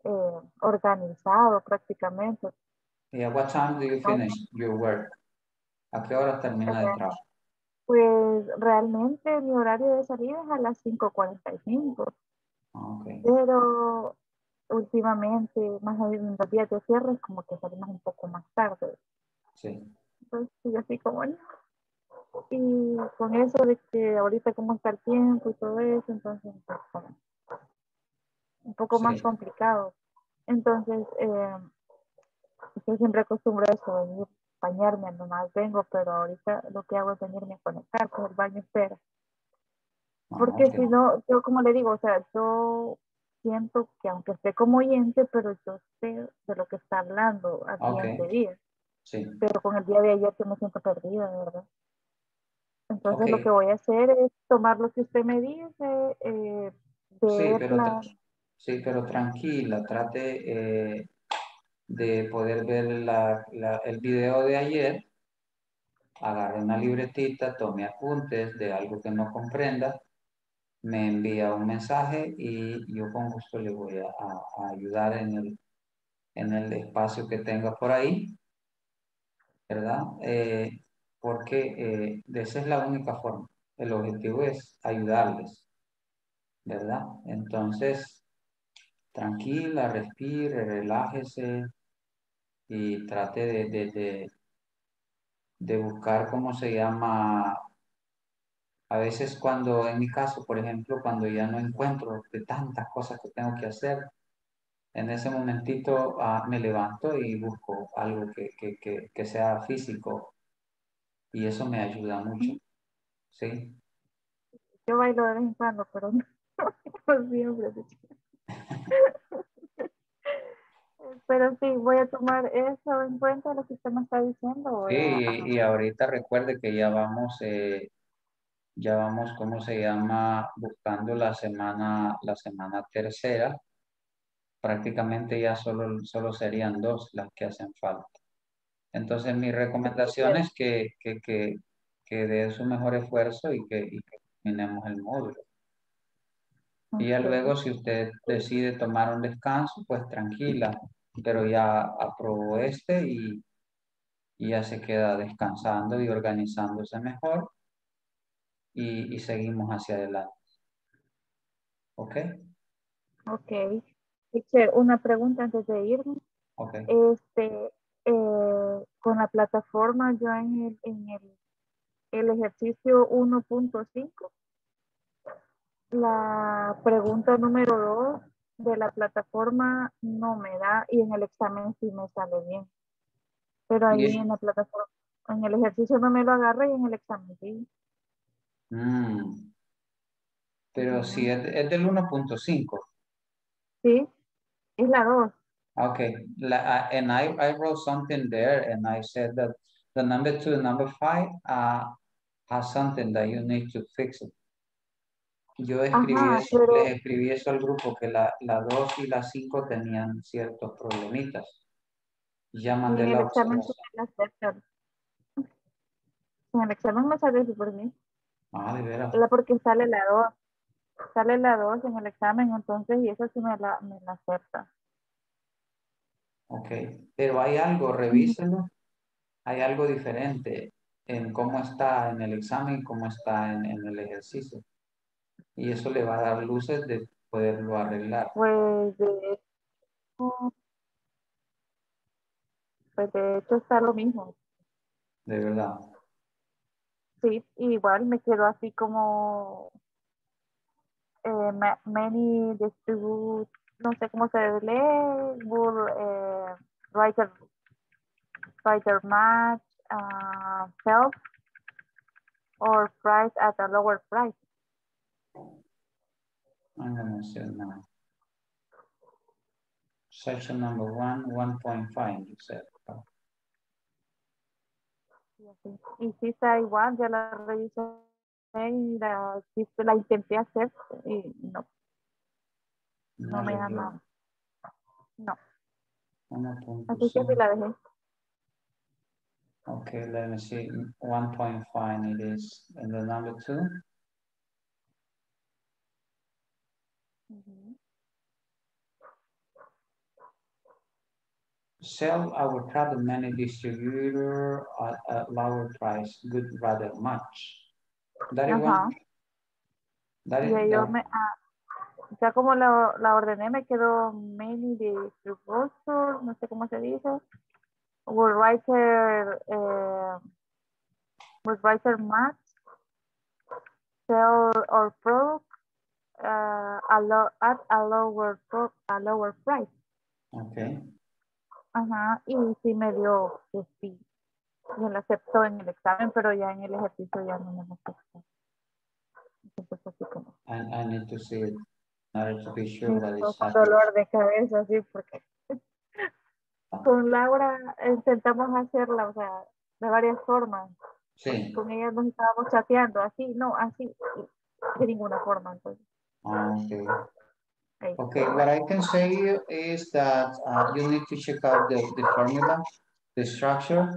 B: eh, organizado prácticamente.
E: Yeah, what time do you finish your work? ¿A qué hora termina trabajo?
B: Pues realmente mi horario de salida es a las 5.45,
E: Okay.
B: pero últimamente, más en los días de cierre, como que salimos un poco más tarde.
E: Sí.
B: Entonces, yo así como no. Y con eso de que ahorita cómo está el tiempo y todo eso, entonces pues, como un poco más complicado. Entonces, eh, yo siempre acostumbro a eso, venir, bañarme, nomás vengo, pero ahorita lo que hago es venirme a conectar, pues el baño espera. Porque
E: ok.
B: si no, yo como le digo, o sea, yo siento que aunque esté como oyente, pero yo sé de lo que está hablando al
E: Ok.
B: siguiente día.
E: Sí.
B: Pero con el día de ayer yo me siento perdida, de verdad. Entonces lo
E: Ok.
B: que voy a hacer es tomar lo que usted me dice, eh,
E: Sí,
B: ver
E: pero,
B: la...
E: sí, pero tranquila, trate eh, de poder ver la, la- el video de ayer, agarre una libretita, tome apuntes de algo que no comprenda, me envía un mensaje y yo con gusto le voy a, a- ayudar en el, en el espacio que tenga por ahí, ¿verdad? Eh, porque eh, esa es la única forma. El objetivo es ayudarles, ¿verdad? Entonces, tranquila, respire, relájese y trate de, de, de, de buscar cómo se llama. A veces cuando, en mi caso, por ejemplo, cuando ya no encuentro de tantas cosas que tengo que hacer, en ese momentito ah, me levanto y busco algo que, que, que, que sea físico y eso me ayuda mucho, ¿sí?
B: Yo bailo de vez en cuando, pero no, no siempre. Pero sí, voy a tomar eso en cuenta, lo que usted me está diciendo.
E: Sí, y, y ahorita recuerde que ya vamos, eh, ya vamos, ¿cómo se llama? Buscando la semana, la semana tercera. Prácticamente ya solo, solo serían dos las que hacen falta. Entonces, mi recomendación es que, que, que, que dé su mejor esfuerzo y que, y que terminemos el módulo. Y ya luego, si usted decide tomar un descanso, pues tranquila, pero ya aprobó este y, y ya se queda descansando y organizándose mejor y, y seguimos hacia adelante. ¿Ok?
B: Ok. Teacher, una pregunta antes de irme.
E: Ok.
B: Este, eh, con la plataforma yo en el, en el, el ejercicio 1.5, la pregunta número 2 de la plataforma no me da y en el examen sí me sale bien. Pero ahí
E: Y-
B: en la plataforma, en el ejercicio no me lo agarra y en el examen sí.
E: Mm. Pero si es, es del 1.5.
B: Sí, es la 2.
E: Okay, La- uh, and I, I wrote something there and I said that the number two, number five, uh, has something that you need to fix it. Yo escribí,
B: Ajá,
E: eso,
B: pero-
E: les escribí eso al grupo, que la, la 2 y la 5 tenían ciertos problemitas. Ya mandé la
B: examen. En el examen me sale súper bien.
E: Ah, de veras.
B: La porque sale la 2. Sale la 2 en el examen, entonces, y eso sí me la, me la acepta.
E: Ok, pero hay algo, revíselo. Hay algo diferente en cómo está en el examen y cómo está en, en el ejercicio. Y eso le va a dar luces de poderlo arreglar.
B: Pues de hecho, pues de hecho está lo mismo.
E: De verdad.
B: Sí, igual me quedó así como eh, ma- many distribute, no sé cómo se lee, would, eh, writer, writer match, uh, help, or price at a lower price.
E: I'm gonna say now. Section number one, one point five, you said.
B: Y sí está igual, ya la revisé y la, la intenté hacer y no, no me da nada. No, así que sí la dejé.
E: Okay, let me see. One point five it is. And the number two? Sell our product many distributor at a lower price, good rather much. That is
B: Ajá.
E: one. That is
B: yo me, ah, ya como la, la ordené, me quedó many distributor, no sé cómo se dice. Would writer, eh, writer match, sell or product uh, a lo, at a lower, pro- a lower price.
E: Okay.
B: Ajá, y sí me dio que sí. Me lo aceptó en el examen, pero ya en el ejercicio ya no me lo aceptó. Entonces así como,
E: I, I need to see it to be sure that it's
B: dolor de cabeza, sí, porque con Laura intentamos hacerla, o sea, de varias formas.
E: Sí.
B: Con ella nos estábamos chateando, así, no, así, de ninguna forma. Entonces,
E: Ah, Okay.
B: ahí.
E: Okay, what I can say is that uh, you need to check out the, the formula, the structure.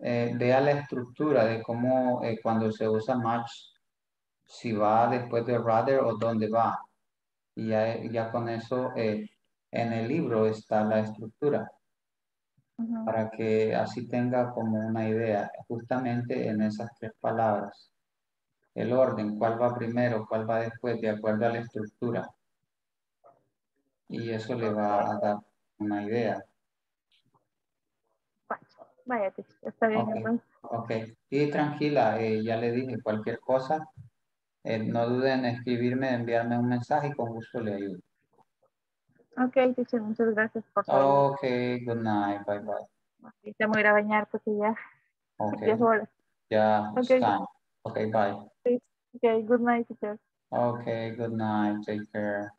E: Eh, vea la estructura de cómo eh, cuando se usa match, si va después de rather o dónde va. Y ya, ya con eso eh, en el libro está la estructura para que así tenga como una idea justamente en esas tres palabras. El orden, cuál va primero, cuál va después, de acuerdo a la estructura. Y eso le va a dar una idea.
B: Vaya, teacher, está bien.
E: Ok,
B: entonces.
E: ok. Y tranquila, eh, ya le dije cualquier cosa. eh, no duden en escribirme, enviarme un mensaje y con gusto le ayudo.
B: Ok, teacher, muchas gracias por todo.
E: Ok, good night, bye bye.
B: Y te voy a ir a bañar porque ya,
E: Ok,
B: ya
E: ya, it's
B: Ok.
E: bye.
B: Ok, good night, teacher.
E: Ok, good night, take care.